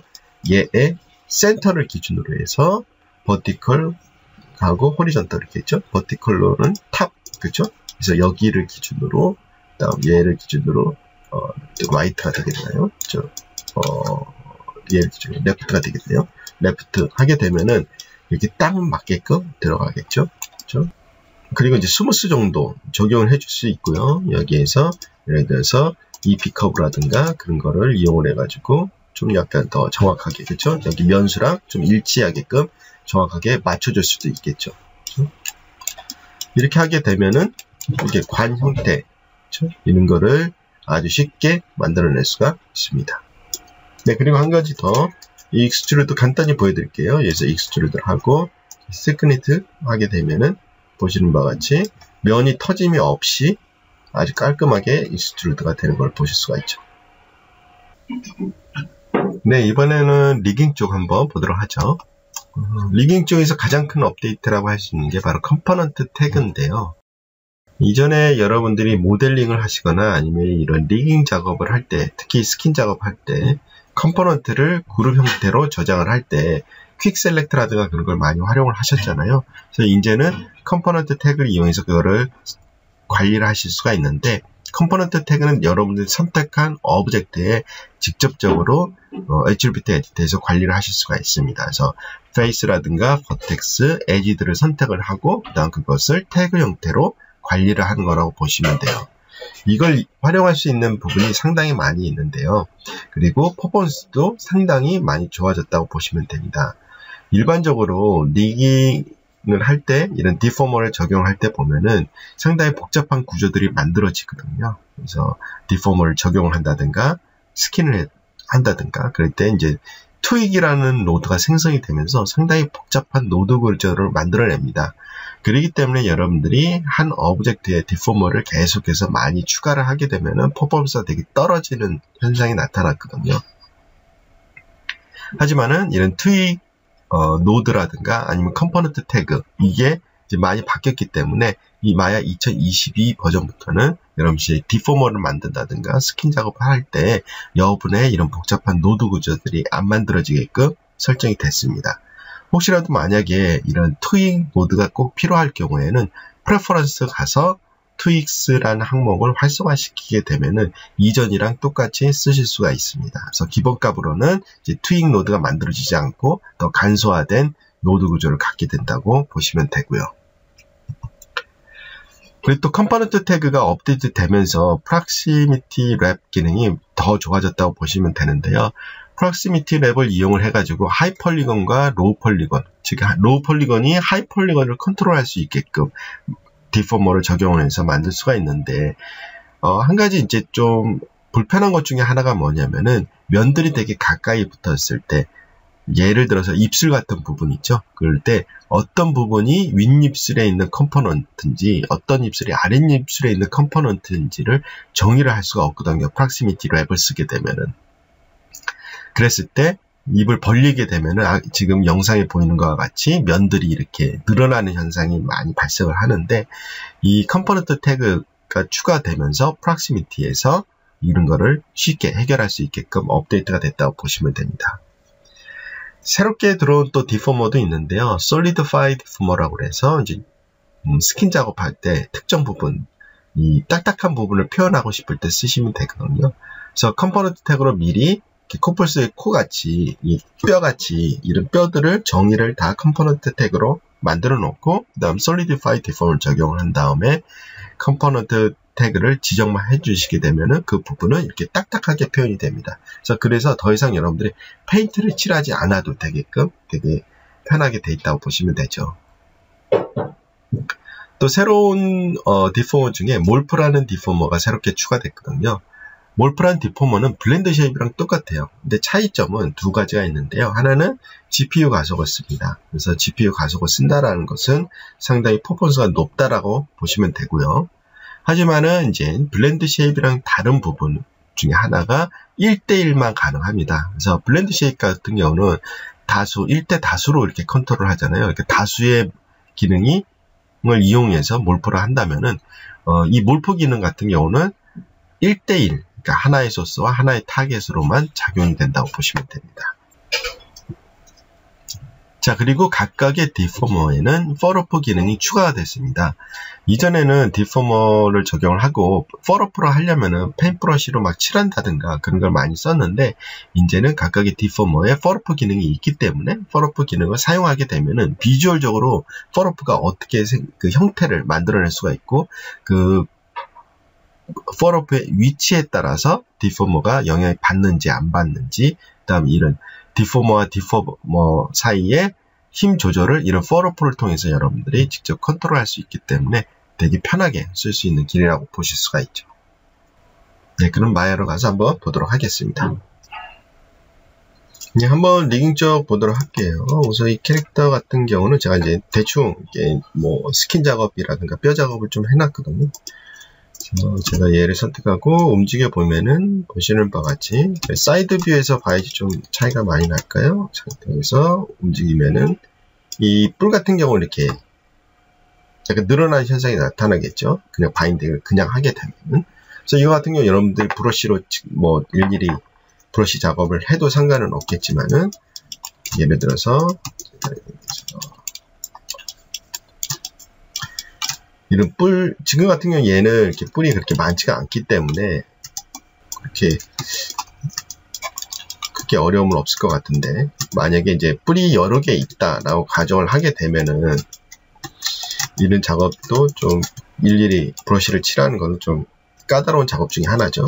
얘의 센터를 기준으로 해서 vertical 하고 horizontal 이렇게 있죠. vertical로는 top, 그죠? 그래서 여기를 기준으로, 다음 얘를 기준으로 어, right가 되게 되나요? 저 어, 얘를 기준으로 left가 되겠네요. left 하게 되면은 이렇게 딱 맞게끔 들어가겠죠. 그렇죠? 그리고 이제 smooth 정도 적용을 해줄 수 있고요. 여기에서 예를 들어서 이 B커브라든가 그런 거를 이용을 해가지고 좀 약간 더 정확하게 그렇죠? 여기 면수랑 좀 일치하게끔 정확하게 맞춰줄 수도 있겠죠. 그렇죠? 이렇게 하게 되면은 이게 관 형태? 이런 거를 아주 쉽게 만들어낼 수가 있습니다. 네, 그리고 한 가지 더, 이 extrude 간단히 보여드릴게요. 그래서 extrude를 하고, thickness 하게 되면은, 보시는 바와 같이, 면이 터짐이 없이 아주 깔끔하게 extrude가 되는 걸 보실 수가 있죠. 네, 이번에는 rigging 쪽 한번 보도록 하죠. 음, rigging 쪽에서 가장 큰 업데이트라고 할 수 있는 게 바로 component tag인데요. 이전에 여러분들이 모델링을 하시거나 아니면 이런 rigging 작업을 할 때, 특히 스킨 작업할 때, component를 그룹 형태로 저장을 할 때 quick select라든가 그런 걸 많이 활용을 하셨잖아요. 그래서 이제는 component tag를 이용해서 그거를 관리를 하실 수가 있는데 component tag는 여러분들이 선택한 object에 직접적으로 어, attribute editor에서 관리를 하실 수가 있습니다. 그래서 face라든가 vertex, edge들을 선택을 하고 그다음 그것을 태그 형태로 관리를 하는 거라고 보시면 돼요. 이걸 활용할 수 있는 부분이 상당히 많이 있는데요. 그리고 퍼포먼스도 상당히 많이 좋아졌다고 보시면 됩니다. 일반적으로 rigging을 할 때 이런 deformer를 적용할 때 보면은 상당히 복잡한 구조들이 만들어지거든요. 그래서 deformer를 적용을 한다든가 skin을 한다든가 그럴 때 이제 tweak이라는 노드가 생성이 되면서 상당히 복잡한 노드 구조를 만들어냅니다. 그렇기 때문에 여러분들이 한 object의 deformer를 계속해서 많이 추가를 하게 되면은 퍼포먼스가 되게 떨어지는 현상이 나타났거든요. 하지만은 이런 tweak 어, 노드라든가 아니면 component tag 이게 많이 바뀌었기 때문에 이 마야 2022 버전부터는 여러분이 deformer를 만든다든가 스킨 작업을 할 때 여분의 이런 복잡한 노드 구조들이 안 만들어지게끔 설정이 됐습니다. 혹시라도 만약에 이런 tweak node가 꼭 필요할 경우에는 preference 가서 tweaks라는 항목을 활성화시키게 되면은 이전이랑 똑같이 쓰실 수가 있습니다. 그래서 기본값으로는 이제 tweak 노드가 만들어지지 않고 더 간소화된 노드 구조를 갖게 된다고 보시면 되고요. 그리고 또 component tag가 업데이트 되면서 proximity wrap 기능이 더 좋아졌다고 보시면 되는데요. proximity wrap을 이용을 해가지고 high polygon과 low polygon, 즉 low polygon이 high polygon을 컨트롤할 수 있게끔 deformer를 적용을 해서 만들 수가 있는데 어, 한 가지 이제 좀 불편한 것 중에 하나가 뭐냐면은 면들이 되게 가까이 붙었을 때 예를 들어서 입술 같은 부분 있죠. 그럴 때 어떤 부분이 윗입술에 있는 component인지 어떤 입술이 아랫입술에 있는 component인지를 정의를 할 수가 없거든요. proximity wrap을 쓰게 되면은 그랬을 때 입을 벌리게 되면은 아, 지금 영상에 보이는 것과 같이 면들이 이렇게 늘어나는 현상이 많이 발생을 하는데 이 component tag가 추가되면서 proximity에서 이런 거를 쉽게 해결할 수 있게끔 업데이트가 됐다고 보시면 됩니다. 새롭게 들어온 또 deformer도 있는데요. solidify deformer라고 해서 이제 음, 스킨 작업할 때 특정 부분, 이 딱딱한 부분을 표현하고 싶을 때 쓰시면 되거든요. 그래서 component tag로 미리 코뿔소의 코같이 이 뼈같이 이런 뼈들을 정의를 다 component tag로 만들어 놓고 그 다음 solidify deform을 적용을 한 다음에 component tag를 지정만 해주시게 되면은 그 부분은 이렇게 딱딱하게 표현이 됩니다. 그래서 그래서 더 이상 여러분들이 페인트를 칠하지 않아도 되게끔 되게 편하게 돼 있다고 보시면 되죠. 또 새로운 어, deformer 중에 morph라는 deformer가 새롭게 추가됐거든요. morph란 deformer는 blend shape이랑 똑같아요. 근데 차이점은 두 가지가 있는데요. 하나는 GPU 가속을 씁니다. 그래서 GPU 가속을 쓴다라는 것은 상당히 퍼포먼스가 높다라고 보시면 되고요. 하지만은 이제 blend shape이랑 다른 부분 중에 하나가 1대1만 가능합니다. 그래서 blend shape 같은 경우는 다수, 1대 다수로 이렇게 컨트롤 하잖아요. 이렇게 다수의 기능이 을 이용해서 morph를 한다면은 어, 이 morph 기능 같은 경우는 1대1 그러니까 하나의 소스와 하나의 타겟으로만 작용이 된다고 보시면 됩니다. 자, 그리고 각각의 deformer에는 falloff 기능이 추가가 됐습니다. 이전에는 deformer를 적용을 하고 falloff를 하려면은 paint brush로 막 칠한다든가 그런 걸 많이 썼는데 이제는 각각의 디포머에 펄어프 기능이 있기 때문에 펄어프 기능을 사용하게 되면은 비주얼적으로 펄어프가 어떻게 그 형태를 만들어낼 수가 있고 그 펄어프의 위치에 따라서 디포머가 영향을 받는지 안 받는지 그다음 이런 디포머와 디포머 사이에 힘 조절을 이런 펄어프를 통해서 여러분들이 직접 컨트롤할 수 있기 때문에 되게 편하게 쓸 수 있는 길이라고 보실 수가 있죠. 네, 그럼 마야로 가서 한번 보도록 하겠습니다. 네, 한번 rigging 쪽 보도록 할게요. 우선 이 캐릭터 같은 경우는 제가 이제 대충 뭐 스킨 작업이라든가 뼈 작업을 좀 해놨거든요. 어, 제가 얘를 선택하고 움직여 보면은 보시는 바와 같이 side view에서 봐야지 좀 차이가 많이 날까요? 상태에서 움직이면은 이 뿔 같은 경우는 이렇게 약간 늘어나는 현상이 나타나겠죠. 그냥 바인딩을 그냥 하게 되면. 그래서 이거 같은 경우 여러분들 브러쉬로 뭐 일일이 브러쉬 작업을 해도 상관은 없겠지만은 예를 들어서 이런 뿔, 지금 같은 경우 얘는 이렇게 뿔이 그렇게 많지가 않기 때문에 그렇게 그렇게 어려움은 없을 것 같은데 만약에 이제 뿔이 여러 개 있다라고 가정을 하게 되면은 이런 작업도 좀 일일이 브러쉬를 칠하는 것은 좀 까다로운 작업 중에 하나죠.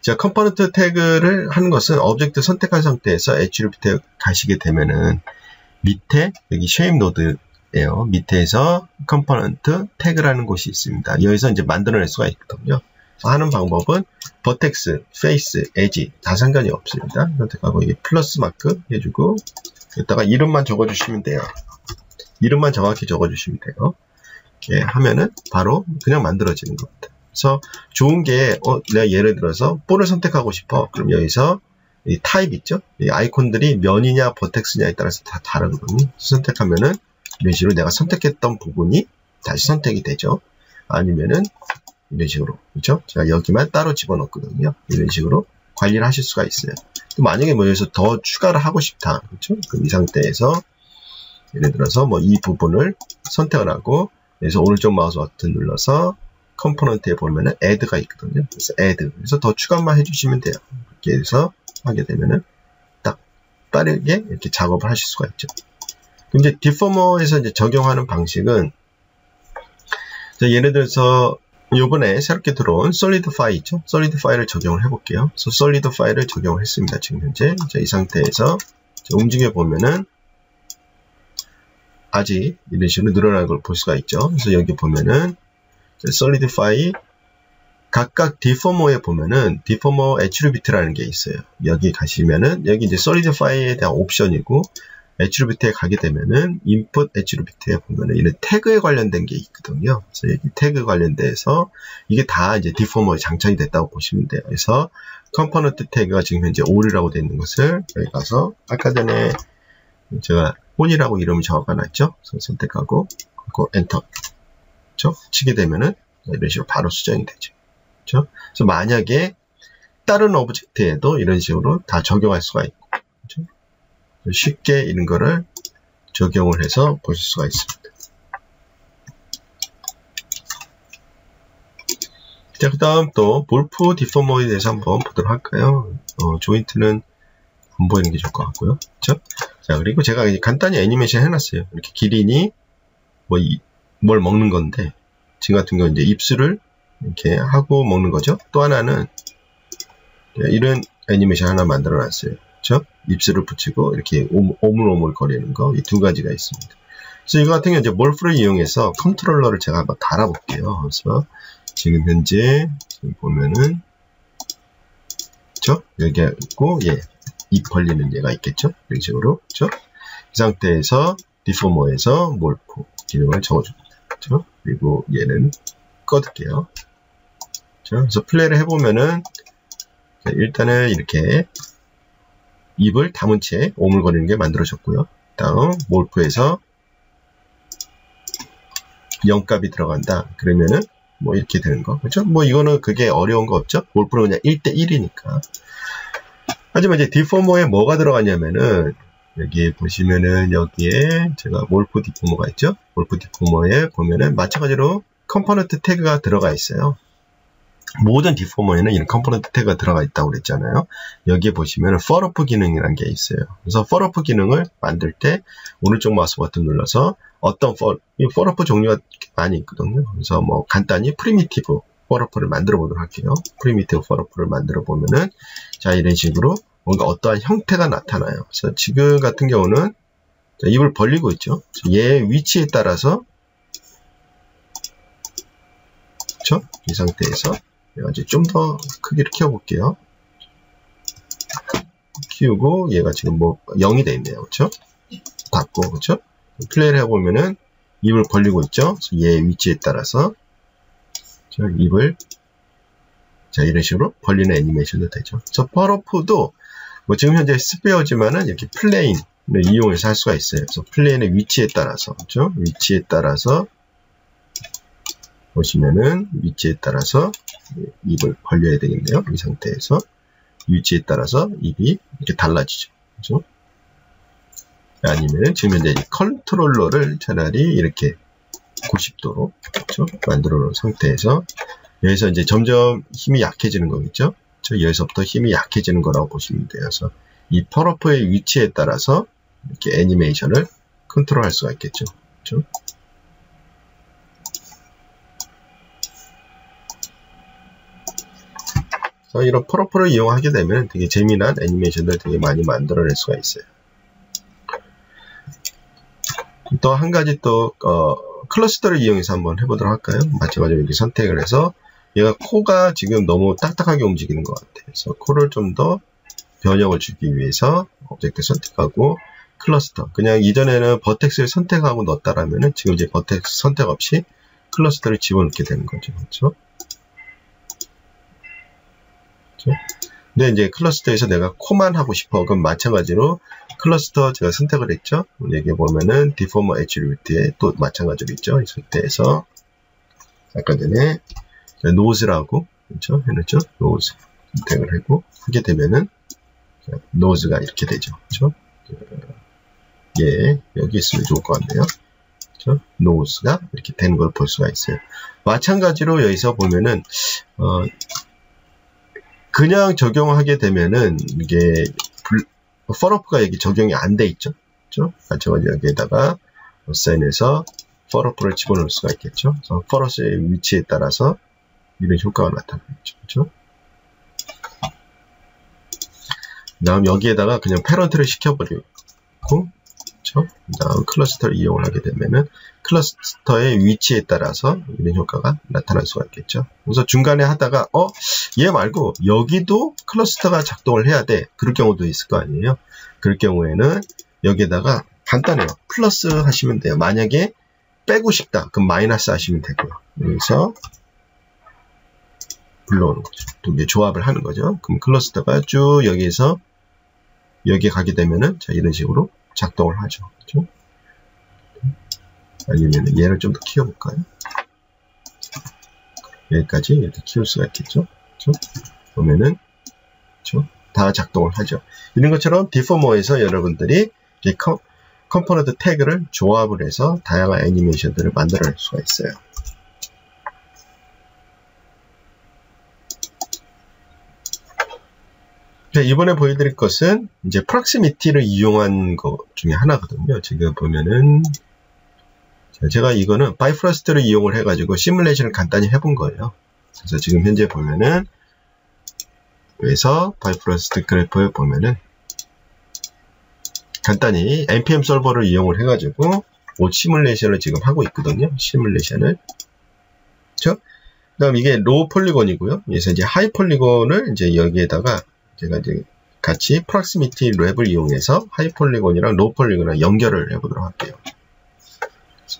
자, component tag를 하는 것은 object 선택한 상태에서 attribute 가시게 되면은 밑에 여기 shape node예요. 밑에서 component tag라는 곳이 있습니다. 여기서 이제 만들어낼 수가 있거든요. 하는 방법은 vertex, face, edge 다 상관이 없습니다. 선택하고 이게 플러스 마크 해주고 여기다가 이름만 적어주시면 돼요. 이름만 정확히 적어주시면 돼요. 이렇게 하면은 바로 그냥 만들어지는 겁니다. 그래서 좋은 게 어, 내가 예를 들어서 볼을 선택하고 싶어. 그럼 여기서 이 타입 있죠? 이 아이콘들이 면이냐 버텍스냐에 따라서 다 다르거든요. 선택하면은 이런 식으로 내가 선택했던 부분이 다시 선택이 되죠. 아니면은 이런 식으로 그렇죠? 제가 여기만 따로 집어넣거든요. 이런 식으로 관리를 하실 수가 있어요. 또 만약에 뭐 여기서 더 추가를 하고 싶다. 그렇죠? 그럼 이 상태에서 예를 들어서 뭐 이 부분을 선택을 하고 여기서 오른쪽 마우스 버튼 눌러서 component에 보면은 add가 있거든요. 그래서 add. 그래서 더 추가만 해주시면 돼요. 이렇게 해서 하게 되면은 딱 빠르게 이렇게 작업을 하실 수가 있죠. 이제 deformer에서 이제 적용하는 방식은 예를 들어서 요번에 새롭게 들어온 solidify 있죠? solidify를 적용을 해볼게요. 그래서 solidify를 적용을 했습니다. 지금 현재 자, 이 상태에서 움직여 보면은 아직 이런 식으로 늘어나는 걸 볼 수가 있죠. 그래서 여기 보면은 solidify 각각 deformer에 보면은 deformer attribute라는 게 있어요. 여기 가시면은 여기 이제 solidify에 대한 옵션이고 attribute에 가게 되면은 input attribute에 보면은 이런 태그에 관련된 게 있거든요. 그래서 여기 태그 관련돼서 이게 다 이제 deformer에 장착이 됐다고 보시면 돼요. 그래서 component tag가 지금 현재 all이라고 되어 있는 것을 여기 가서 아까 전에 제가 nose라고 이름을 적어놨죠. 선택하고 그리고 엔터 그렇죠? 치게 되면은 이런 식으로 바로 수정이 되죠. 그렇죠? 그래서 만약에 다른 object에도 이런 식으로 다 적용할 수가 있고? 쉽게 이런 거를 적용을 해서 보실 수가 있습니다. 자, 그 다음 또 morph deformer에 대해서 한번 보도록 할까요? 어, 조인트는 안 보이는 게 좋을 것 같고요. 그쵸? 자, 그리고 제가 간단히 애니메이션 해놨어요. 이렇게 기린이 뭐, 이, 뭘 먹는 건데, 지금 같은 경우 이제 입술을 이렇게 하고 먹는 거죠. 또 하나는 이런 애니메이션 하나 만들어 놨어요. 그쵸? 입술을 붙이고 이렇게 오물오물 거리는 거, 이 두 가지가 있습니다. 그래서 이거 같은 경우 이제 morph를 이용해서 컨트롤러를 제가 한번 달아볼게요. 그래서 지금 현재 보면은 그쵸? 여기 있고 예, 입 벌리는 얘가 있겠죠? 이런 식으로 그쵸? 이 상태에서 디포머에서 몰프 기능을 적어줍니다. 그쵸? 그리고 얘는 꺼둘게요. 그쵸? 그래서 플레이를 해보면은 일단은 이렇게 입을 담은 채 오물거리는 게 만들어졌고요. 다음 몰프에서 0값이 들어간다. 그러면은 뭐 이렇게 되는 거. 그렇죠? 뭐 이거는 그게 어려운 거 없죠? morph는 그냥 1대 1이니까. 하지만 이제 디포머에 뭐가 들어가냐면은 여기 보시면은 여기에 제가 morph deformer가 있죠? morph deformer에 보면은 마찬가지로 component tag가 들어가 있어요. 모든 deformer에는 이런 component tag가 들어가 있다고 그랬잖아요. 여기에 보시면 falloff 기능이라는 게 있어요. 그래서 falloff 기능을 만들 때 오른쪽 마우스 버튼 눌러서 어떤 fall, 이 falloff 종류가 많이 있거든요. 그래서 뭐 간단히 primitive falloff를 만들어 보도록 할게요. primitive falloff를 만들어 보면은 자 이런 식으로 뭔가 어떠한 형태가 나타나요. 그래서 지금 같은 경우는 입을 벌리고 있죠. 얘 위치에 따라서 그렇죠? 이 상태에서 내가 이제 좀 더 크기를 키워볼게요. 키우고 얘가 지금 뭐 0이 돼 있네요. 그렇죠? 닫고 그렇죠? 플레이를 해보면은 입을 벌리고 있죠? 얘 위치에 따라서 자, 입을 자 이런 식으로 벌리는 애니메이션도 되죠. 그래서 falloff도 뭐 지금 현재 sphere지만은 이렇게 plane을 이용해서 할 수가 있어요. 그래서 plane의 위치에 따라서 그렇죠? 위치에 따라서 보시면은 위치에 따라서 입을 벌려야 되겠네요. 이 상태에서 위치에 따라서 입이 이렇게 달라지죠. 그죠? 아니면 지금 현재 컨트롤러를 차라리 이렇게 90도로 그렇죠? 만들어 놓은 상태에서 여기서 이제 점점 힘이 약해지는 거겠죠? 그렇죠? 여기서부터 힘이 약해지는 거라고 보시면. 그래서 이 falloff의 위치에 따라서 이렇게 애니메이션을 컨트롤 할 수가 있겠죠. 그렇죠? 그래서 이런 falloff를 이용하게 되면 되게 재미난 애니메이션들 되게 많이 만들어낼 수가 있어요. 또 한 가지 또 어, cluster를 이용해서 한번 해보도록 할까요? 마찬가지로 이렇게 선택을 해서 얘가 코가 지금 너무 딱딱하게 움직이는 것 같아요. 그래서 코를 좀 더 변형을 주기 위해서 object 선택하고 클러스터. 그냥 이전에는 vertex를 선택하고 넣었다라면은 지금 이제 vertex 선택 없이 cluster를 집어넣게 되는 거죠. 그렇죠? 그렇죠? 근데 이제 cluster에서 내가 코만 하고 싶어. 그럼 마찬가지로 클러스터 제가 선택을 했죠. 여기 보면은 deformer attribute에 또 마찬가지로 있죠. 이 상태에서 아까 전에 nose라고 그렇죠? 해놓죠. nose 선택을 하고 하게 되면은 nose가 이렇게 되죠. 그렇죠? 예, 여기 있으면 좋을 것 같네요. 그렇죠? 노즈가 이렇게 되는 걸 볼 수가 있어요. 마찬가지로 여기서 보면은 어, 그냥 적용하게 되면은 이게 펄어프가 여기 적용이 안 돼 있죠. 그렇죠? 마찬가지로 여기에다가 사인해서 펄어프를 집어넣을 수가 있겠죠. 그래서 펄어스의 위치에 따라서 이런 효과가 나타나겠죠. 그렇죠? 다음 여기에다가 그냥 패런트를 시켜버리고 그렇죠? 다음 클러스터를 이용을 하게 되면은 클러스터의 위치에 따라서 이런 효과가 나타날 수가 있겠죠. 그래서 중간에 하다가 어? 얘 말고 여기도 클러스터가 작동을 해야 돼. 그럴 경우도 있을 거 아니에요. 그럴 경우에는 여기에다가 간단해요. 플러스 하시면 돼요. 만약에 빼고 싶다. 그럼 마이너스 하시면 되고요. 여기서 불러오는 거죠. 두 개 조합을 하는 거죠. 그럼 cluster가 쭉 여기에서 여기에 가게 되면은 자 이런 식으로 작동을 하죠. 그렇죠? 아니면 얘를 좀 더 키워볼까요? 여기까지 이렇게 키울 수가 있겠죠. 그렇죠? 보면은 그렇죠? 다 작동을 하죠. 이런 것처럼 deformer에서 여러분들이 이 com, component tag를 조합을 해서 다양한 애니메이션들을 만들어낼 수가 있어요. 자, 이번에 보여드릴 것은 이제 proximity를 이용한 것 중에 하나거든요. 지금 보면은 제가 이거는 Bifrost를 이용을 해가지고 시뮬레이션을 간단히 해본 거예요. 그래서 지금 현재 보면은 그래서 Bifrost Graph에 보면은 간단히 npm 서버를 이용을 해가지고 옷 시뮬레이션을 지금 하고 있거든요. 시뮬레이션을. 그렇죠? 그다음 이게 low polygon이고요. 그래서 이제 high polygon을 이제 여기에다가 제가 이제 같이 Proximity Wrap을 이용해서 high polygon이랑 low polygon이랑 연결을 해보도록 할게요.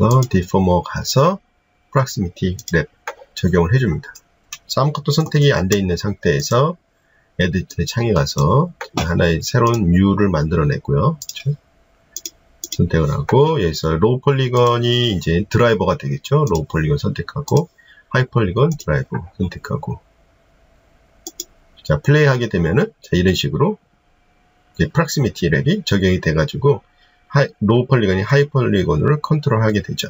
그래서 deformer 가서 Proximity Wrap 적용을 해줍니다. 아무것도 선택이 안 돼 있는 상태에서 edit 창에 가서 하나의 새로운 뮤를 만들어냈고요. 선택을 하고 여기서 low polygon이 이제 드라이버가 되겠죠. low polygon 선택하고 high polygon 드라이버 선택하고 자 플레이하게 되면은 자, 이런 식으로 Proximity Wrap이 적용이 돼가지고 high, low polygon이 high polygon을 컨트롤하게 되죠.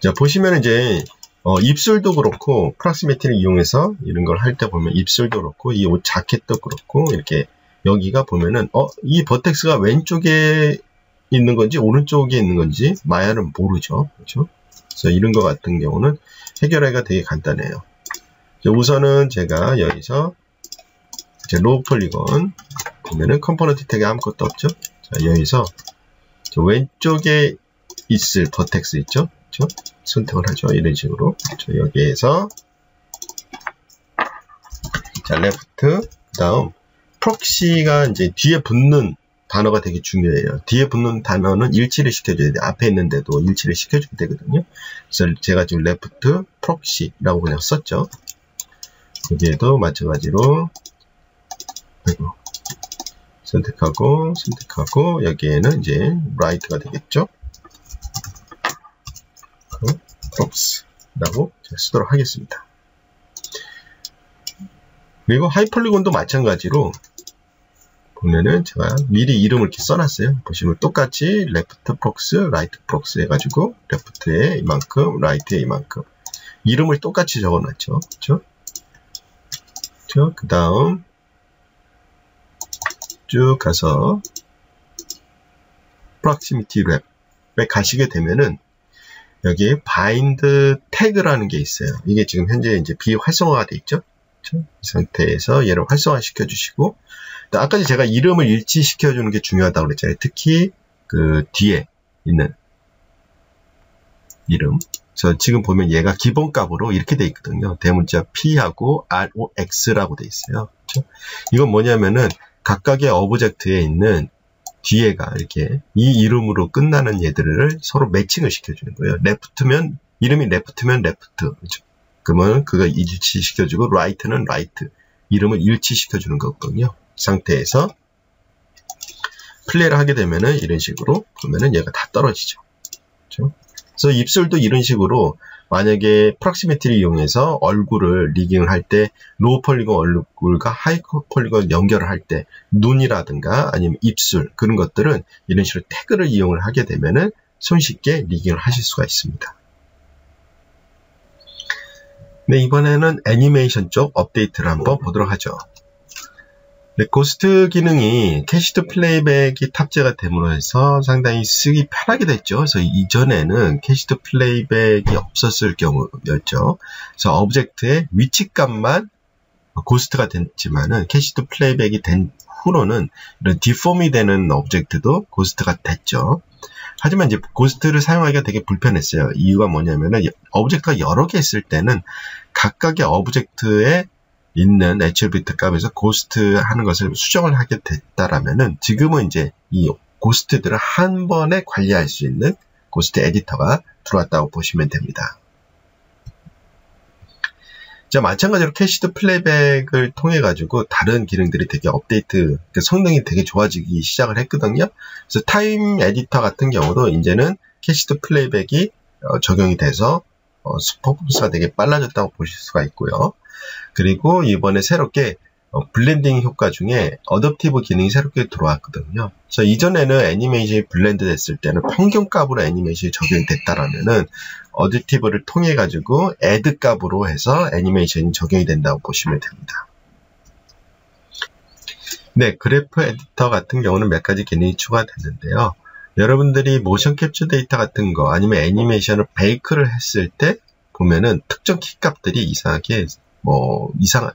자 보시면 이제 어, 입술도 그렇고 proximity를 이용해서 이런 걸 할 때 보면 입술도 그렇고 이 옷 자켓도 그렇고 이렇게 여기가 보면은 어, 이 vertex가 왼쪽에 있는 건지 오른쪽에 있는 건지 마야는 모르죠. 그렇죠? 그래서 이런 것 같은 경우는 해결하기가 되게 간단해요. 우선은 제가 여기서 이제 low polygon 보면은 component tag 아무것도 없죠. 자, 여기서 왼쪽에 있을 vertex 있죠. 그렇죠? 선택을 하죠. 이런 식으로. 그 여기에서 자, left 그다음 proxy가 이제 뒤에 붙는 단어가 되게 중요해요. 뒤에 붙는 단어는 일치를 시켜줘야 돼. 앞에 있는데도 일치를 시켜줘야 되거든요. 그래서 제가 지금 left proxy라고 그냥 썼죠. 여기에도 마찬가지로 그리고 선택하고 선택하고 여기에는 이제 right가 되겠죠. proxy라고 쓰도록 하겠습니다. 그리고 하이폴리곤도 마찬가지로 보면은 제가 미리 이름을 이렇게 써놨어요. 보시면 똑같이 left prox, right prox 해가지고 left에 이만큼, right에 이만큼 이름을 똑같이 적어놨죠. 그렇죠? 그 다음 쭉 가서 proximity 랩에 가시게 되면은 여기 바인드 태그라는 게 있어요. 이게 지금 현재 이제 비활성화가 돼 있죠. 그렇죠? 이 상태에서 얘를 활성화 시켜 주시고 아까 제가 이름을 일치시켜 주는 게 중요하다고 그랬잖아요. 특히 그 뒤에 있는 이름. 그래서 지금 보면 얘가 기본값으로 이렇게 돼 있거든요. 대문자 P하고 ROX라고 돼 있어요. 이건 뭐냐면은 각각의 어브젝트에 있는 뒤에가 이렇게 이 이름으로 끝나는 얘들을 서로 매칭을 시켜주는 거예요. 레프트면 이름이 레프트면 레프트 그렇죠? 그러면 그거 일치시켜주고 right는 right 이름을 일치시켜주는 거거든요. 상태에서 플레이를 하게 되면은 이런 식으로 보면은 얘가 다 떨어지죠. 그렇죠? 그래서 입술도 이런 식으로 만약에 proximity를 이용해서 얼굴을 rigging을 할 때 low polygon 얼굴과 high polygon 연결을 할 때 눈이라든가 아니면 입술 그런 것들은 이런 식으로 tag를 이용을 하게 되면은 손쉽게 rigging을 하실 수가 있습니다. 네, 이번에는 애니메이션 쪽 업데이트를 한번 보도록 하죠. 네, ghost 기능이 Cached Playback이 탑재가 됨으로 해서 상당히 쓰기 편하게 됐죠. 그래서 이전에는 Cached Playback이 없었을 경우였죠. 그래서 object의 위치값만 ghost가 됐지만은 Cached Playback이 된 후로는 이런 deform이 되는 object도 ghost가 됐죠. 하지만 이제 ghost를 사용하기가 되게 불편했어요. 이유가 뭐냐면은 object가 여러 개 있을 때는 각각의 object의 있는 attribute 값에서 ghost 하는 것을 수정을 하게 됐다라면은 지금은 이제 이 ghost들을 한 번에 관리할 수 있는 Ghost Editor가 들어왔다고 보시면 됩니다. 자, 마찬가지로 Cached Playback을 통해 가지고 다른 기능들이 되게 업데이트, 그 성능이 되게 좋아지기 시작을 했거든요. 그래서 Time Editor 같은 경우도 이제는 Cached Playback이 어, 적용이 돼서 어, 퍼포먼스가 되게 빨라졌다고 보실 수가 있고요. 그리고 이번에 새롭게 어, blending 효과 중에 additive 기능이 새롭게 들어왔거든요. 그래서 이전에는 애니메이션이 blend 됐을 때는 평균 값으로 애니메이션이 적용이 됐다라면은 additive를 통해 가지고 add 값으로 해서 애니메이션이 적용이 된다고 보시면 됩니다. 네, Graph Editor 같은 경우는 몇 가지 기능이 추가됐는데요. 여러분들이 모션 캡처 데이터 같은 거 아니면 애니메이션을 bake를 했을 때 보면은 특정 키 값들이 이상하게 뭐 이상한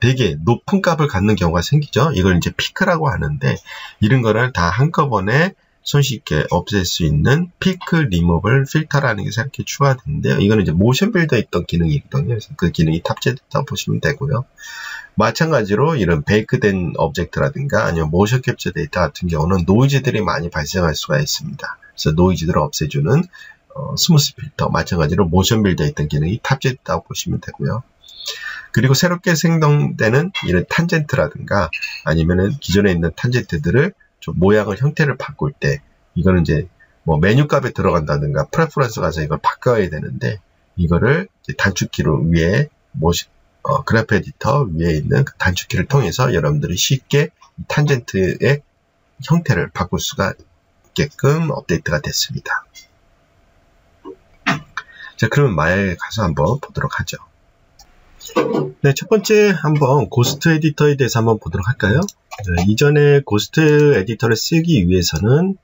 되게 높은 값을 갖는 경우가 생기죠. 이걸 이제 peak라고 하는데 이런 거를 다 한꺼번에 손쉽게 없앨 수 있는 피크 리모블 필터라는 게 새롭게 추가됐는데요. 이거는 이제 MotionBuilder에 있던 기능이거든요. 그래서 그 기능이 탑재됐다고 보시면 되고요. 마찬가지로 이런 bake된 object라든가 아니면 모션 캡처 데이터 같은 경우는 노이즈들이 많이 발생할 수가 있습니다. 그래서 노이즈들을 없애주는 어, Smooth Filter, 마찬가지로 MotionBuilder에 있던 기능이 탑재됐다고 보시면 되고요. 그리고 새롭게 생성되는 이런 탄젠트라든가 아니면은 기존에 있는 탄젠트들을 좀 모양을 형태를 바꿀 때 이거는 이제 뭐 메뉴 값에 들어간다든가 preference 가서 이걸 바꿔야 되는데 이거를 단축키로 위에 모시, 어, Graph Editor 위에 있는 그 단축키를 통해서 여러분들이 쉽게 탄젠트의 형태를 바꿀 수가 있게끔 업데이트가 됐습니다. 자, 그러면 마야에 가서 한번 보도록 하죠. 네, 첫 번째 한번 ghost editor에 대해서 한번 보도록 할까요? 네, 이전에 ghost editor를 쓰기 위해서는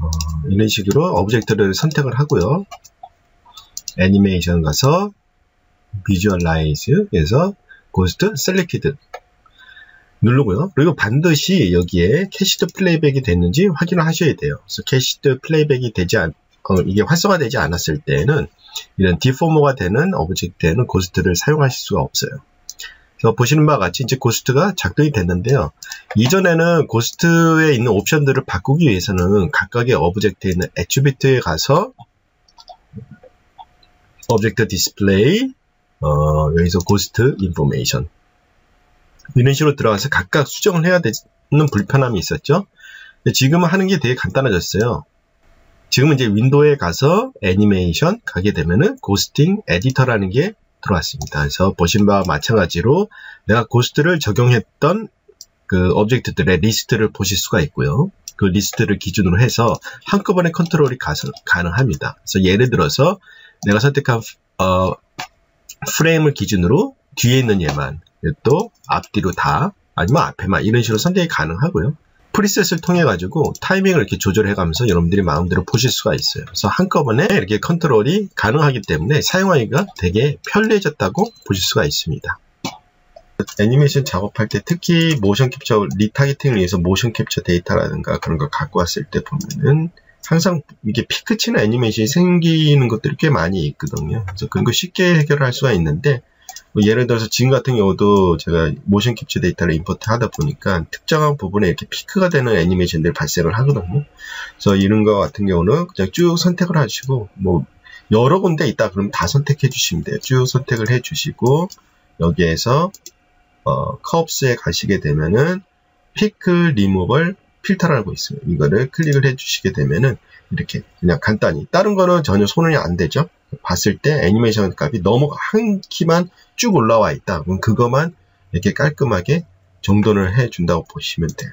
어, 이런 식으로 object를 선택을 하고요. 애니메이션 가서 visualize에서 ghost selected 누르고요. 그리고 반드시 여기에 cached playback이 됐는지 확인을 하셔야 돼요. 그래서 cached playback이 되지 않, 어, 이게 활성화되지 않았을 때는 이런 deformer가 되는 object에는 ghost를 사용하실 수가 없어요. 그래서 보시는 바와 같이 이제 ghost가 작동이 됐는데요. 이전에는 ghost에 있는 옵션들을 바꾸기 위해서는 각각의 object에 있는 attribute에 가서 object display 어, 여기서 ghost information 이런 식으로 들어가서 각각 수정을 해야 되는 불편함이 있었죠. 지금은 하는 게 되게 간단해졌어요. 지금은 이제 window에 가서 애니메이션 가게 되면은 ghosting editor라는 게 들어왔습니다. 그래서 보신 바와 마찬가지로 내가 ghost를 적용했던 그 object들의 리스트를 보실 수가 있고요. 그 리스트를 기준으로 해서 한꺼번에 컨트롤이 가능합니다. 그래서 예를 들어서 내가 선택한 어, 프레임을 기준으로 뒤에 있는 얘만 또 앞뒤로 다 아니면 앞에만 이런 식으로 선택이 가능하고요. preset을 통해 가지고 타이밍을 이렇게 조절해 가면서 여러분들이 마음대로 보실 수가 있어요. 그래서 한꺼번에 이렇게 컨트롤이 가능하기 때문에 사용하기가 되게 편리해졌다고 보실 수가 있습니다. 애니메이션 작업할 때 특히 모션 캡처 retargeting을 위해서 모션 캡처 데이터라든가 그런 걸 갖고 왔을 때 보면은 항상 이게 피크 치는 애니메이션이 생기는 것들이 꽤 많이 있거든요. 그래서 그런 거 쉽게 해결할 수가 있는데 뭐 예를 들어서 지금 같은 경우도 제가 모션 캡처 데이터를 import 하다 보니까 특정한 부분에 이렇게 피크가 되는 애니메이션들이 발생을 하거든요. 그래서 이런 거 같은 경우는 그냥 쭉 선택을 하시고 뭐 여러 군데 있다 그러면 다 선택해 주시면 돼요. 쭉 선택을 해 주시고 여기에서 어, 컵스에 가시게 되면은 피크 리무벌 필터라고 있어요. 이거를 클릭을 해 주시게 되면은 이렇게 그냥 간단히 다른 거는 전혀 손이 안 되죠. 봤을 때 애니메이션 값이 너무 한 키만 쭉 올라와 있다. 그럼 그것만 이렇게 깔끔하게 정돈을 해 준다고 보시면 돼요.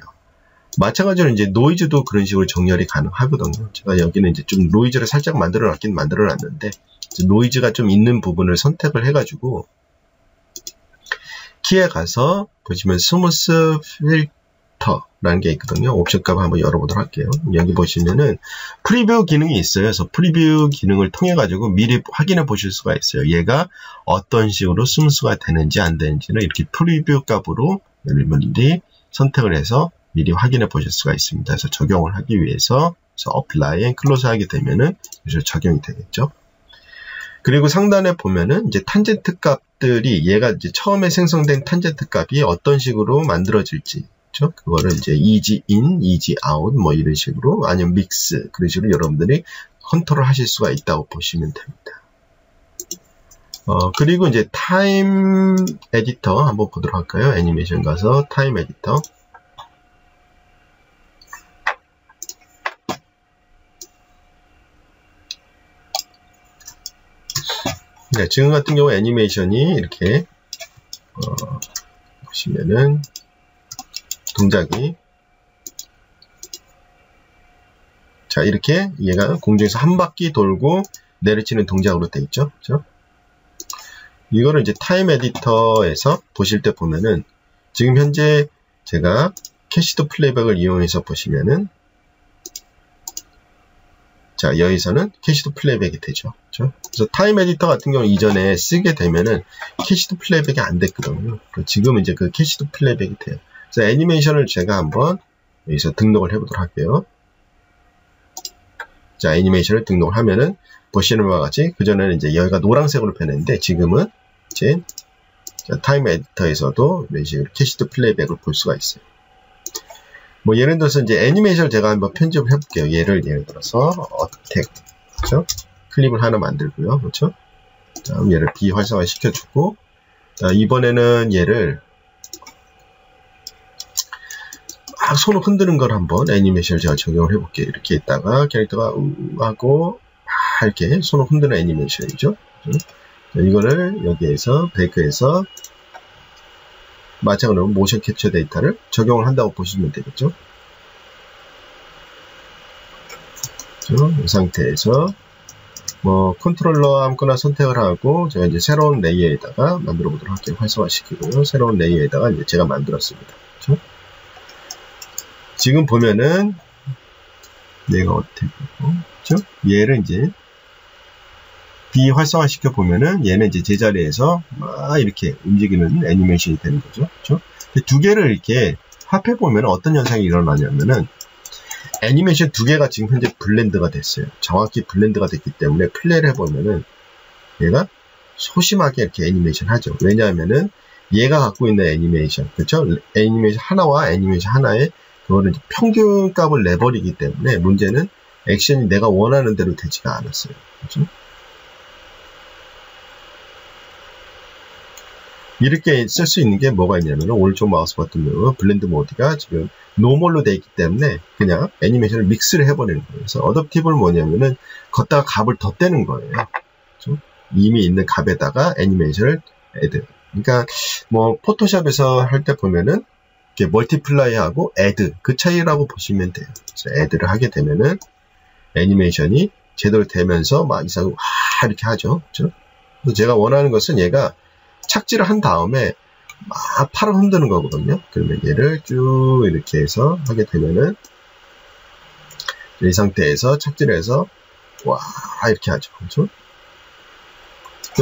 마찬가지로 이제 노이즈도 그런 식으로 정렬이 가능하거든요. 제가 여기는 이제 좀 노이즈를 살짝 만들어 놨긴 만들어 놨는데 노이즈가 좀 있는 부분을 선택을 해가지고 key에 가서 보시면 smooth filter라는 게 있거든요. 옵션 값 한번 열어보도록 할게요. 여기 보시면은 preview 기능이 있어요. 그래서 preview 기능을 통해 가지고 미리 확인해 보실 수가 있어요. 얘가 어떤 식으로 smooth가 되는지 안 되는지는 이렇게 preview 값으로 여러분들이 선택을 해서 미리 확인해 보실 수가 있습니다. 그래서 적용을 하기 위해서 그래서 apply and close 하게 되면은 이제 적용이 되겠죠. 그리고 상단에 보면은 이제 탄젠트 값들이 얘가 이제 처음에 생성된 탄젠트 값이 어떤 식으로 만들어질지 있죠. 그거를 이제 ease in, ease out 뭐 이런 식으로 아니면 mix 그런 식으로 여러분들이 컨트롤 하실 수가 있다고 보시면 됩니다. 어, 그리고 이제 time editor 한번 보도록 할까요? 애니메이션 가서 time editor 네, 지금 같은 경우 애니메이션이 이렇게 어, 보시면은 동작이 자 이렇게 얘가 공중에서 한 바퀴 돌고 내려치는 동작으로 돼 있죠. 그렇죠? 이거를 이제 time editor에서 보실 때 보면은 지금 현재 제가 cached playback을 이용해서 보시면은 자 여기서는 cached playback이 되죠. 그렇죠? 그래서 time editor 같은 경우 이전에 쓰게 되면은 cached playback이 안 됐거든요. 지금은 이제 그 cached playback이 돼요. 그래서 애니메이션을 제가 한번 여기서 등록을 해보도록 할게요. 자 애니메이션을 등록을 하면은 보시는 바와 같이 그전에는 이제 여기가 노란색으로 변했는데 지금은 이제 time editor에서도 이런 식으로 cached playback을 볼 수가 있어요. 뭐 예를 들어서 이제 애니메이션을 제가 한번 편집을 해볼게요. 얘를 예를 들어서 attack 그렇죠? 클립을 하나 만들고요. 그렇죠? 다음 얘를 비활성화 시켜주고 자, 이번에는 얘를 막 손을 흔드는 걸 한번 애니메이션을 제가 적용을 해볼게요. 이렇게 있다가 캐릭터가 우 하고 이렇게 손을 흔드는 애니메이션이죠. 자, 이거를 여기에서 배그에서 마찬가지로 모션 캡처 데이터를 적용을 한다고 보시면 되겠죠. 이 상태에서 뭐 컨트롤러 아무거나 선택을 하고 제가 이제 새로운 layer에다가 만들어 보도록 할게요. 활성화시키고요. 새로운 layer에다가 이제 제가 만들었습니다. 지금 보면은 얘가 어떻게 되고 그렇죠? 얘를 이제 비활성화 시켜 보면은 얘는 이제 제자리에서 막 이렇게 움직이는 애니메이션이 되는 거죠. 그렇죠? 두 개를 이렇게 합해 보면 어떤 현상이 일어나냐면은 애니메이션 두 개가 지금 현재 blend가 됐어요. 정확히 blend가 됐기 때문에 플레이를 해보면은 얘가 소심하게 이렇게 애니메이션 하죠. 왜냐하면은 얘가 갖고 있는 애니메이션, 그렇죠? 애니메이션 하나와 애니메이션 하나에 그거는 평균 값을 내버리기 때문에 문제는 액션이 내가 원하는 대로 되지가 않았어요. 그렇죠? 이렇게 쓸 수 있는 게 뭐가 있냐면 오른쪽 마우스 버튼 누르 blend mode가 지금 normal로 되어 있기 때문에 그냥 애니메이션을 mix를 해버리는 거예요. 그래서 additive는 뭐냐면은 거기다가 값을 덧대는 거예요. 그렇죠? 이미 있는 값에다가 애니메이션을 add. 그러니까 뭐 포토샵에서 할 때 보면은 multiply하고 add 그 차이라고 보시면 돼요. 그래서 add를 하게 되면은 애니메이션이 제대로 되면서 막 이상 와 이렇게 하죠. 그렇죠? 제가 원하는 것은 얘가 착지를 한 다음에 막 팔을 흔드는 거거든요. 그러면 얘를 쭉 이렇게 해서 하게 되면은 이 상태에서 착지를 해서 와 이렇게 하죠. 그렇죠?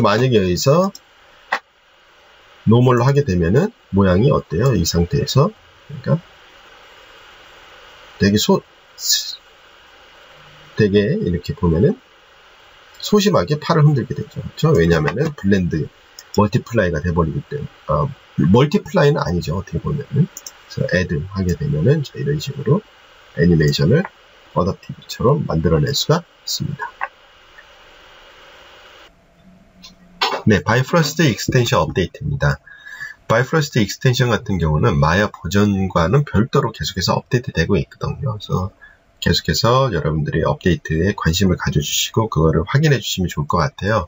만약에 여기서 normal로 하게 되면은 모양이 어때요? 이 상태에서 그러니까 되게 소 되게 이렇게 보면은 소심하게 팔을 흔들게 되죠. 그렇죠? 왜냐하면은 blend multiply가 돼버리기 때문에 어, multiply는 아니죠 어떻게 보면은 그래서 add 하게 되면은 자, 이런 식으로 애니메이션을 additive처럼 만들어낼 수가 있습니다. 네, Bifrost Extension 업데이트입니다. Bifrost Extension 같은 경우는 마야 버전과는 별도로 계속해서 업데이트 되고 있거든요. 그래서 계속해서 여러분들이 업데이트에 관심을 가져주시고 그거를 확인해 주시면 좋을 것 같아요.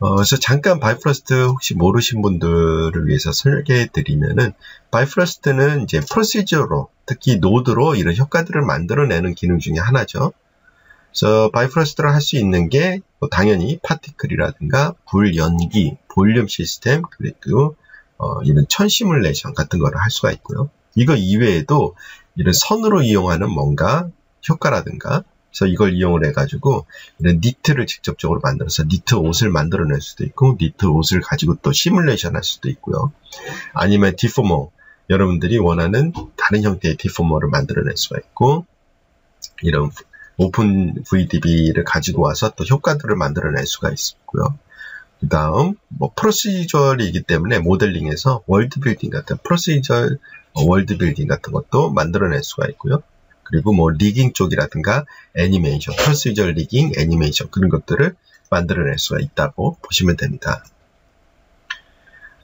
어, 그래서 잠깐 Bifrost 혹시 모르신 분들을 위해서 설명해 드리면은 Bifrost는 이제 procedural로 특히 노드로 이런 효과들을 만들어내는 기능 중에 하나죠. 그래서 Bifrost를 할 수 있는 게뭐 당연히 particle이라든가 불 연기, 볼륨 시스템 그리고 어, 이런 천 시뮬레이션 같은 거를 할 수가 있고요. 이거 이외에도 이런 선으로 이용하는 뭔가 효과라든가 그래서 이걸 이용을 해가지고 이런 니트를 직접적으로 만들어서 니트 옷을 만들어낼 수도 있고 니트 옷을 가지고 또 시뮬레이션 할 수도 있고요. 아니면 deformer 여러분들이 원하는 다른 형태의 deformer를 만들어낼 수가 있고 이런 OpenVDB를 가지고 와서 또 효과들을 만들어낼 수가 있고요. 그 다음 뭐 procedural이기 때문에 모델링에서 world building 같은 procedural world building 같은 것도 만들어낼 수가 있고요. 그리고 뭐 rigging 쪽이라든가 애니메이션, procedural rigging, 애니메이션 그런 것들을 만들어낼 수가 있다고 보시면 됩니다.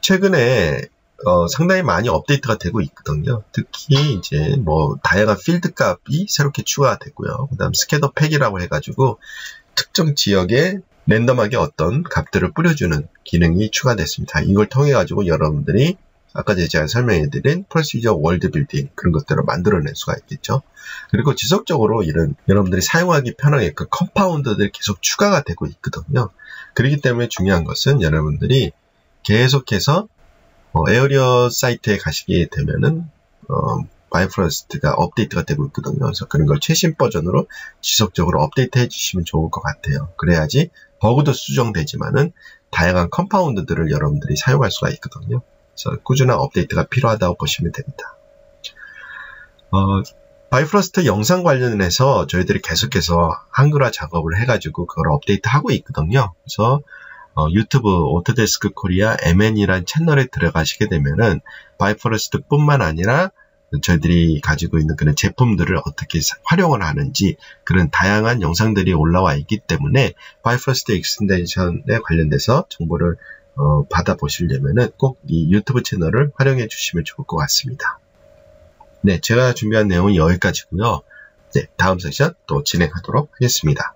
최근에 어, 상당히 많이 업데이트가 되고 있거든요. 특히 이제 뭐 다양한 필드 값이 새롭게 추가됐고요. 그다음 scatter pack이라고 해가지고 특정 지역에 랜덤하게 어떤 값들을 뿌려주는 기능이 추가됐습니다. 이걸 통해 가지고 여러분들이 아까 제가 설명해드린 procedural world building 그런 것들을 만들어낼 수가 있겠죠. 그리고 지속적으로 이런 여러분들이 사용하기 편하게 그 compound들이 계속 추가가 되고 있거든요. 그렇기 때문에 중요한 것은 여러분들이 계속해서 어, AREA 사이트에 가시게 되면은 어, Bifrost가 업데이트가 되고 있거든요. 그래서 그런 걸 최신 버전으로 지속적으로 업데이트 해주시면 좋을 것 같아요. 그래야지 버그도 수정되지만은 다양한 compound들을 여러분들이 사용할 수가 있거든요. 그래서 꾸준한 업데이트가 필요하다고 보시면 됩니다. 어, Bifrost 영상 관련해서 저희들이 계속해서 한글화 작업을 해가지고 그걸 업데이트하고 있거든요. 그래서 어, 유튜브 Autodesk Korea M&E란 채널에 들어가시게 되면은 Bifrost 뿐만 아니라 저희들이 가지고 있는 그런 제품들을 어떻게 활용을 하는지 그런 다양한 영상들이 올라와 있기 때문에 Bifrost Extension에 관련돼서 정보를 어, 받아보시려면은 꼭 이 유튜브 채널을 활용해 주시면 좋을 것 같습니다. 네, 제가 준비한 내용은 여기까지고요. 네, 다음 세션 또 진행하도록 하겠습니다.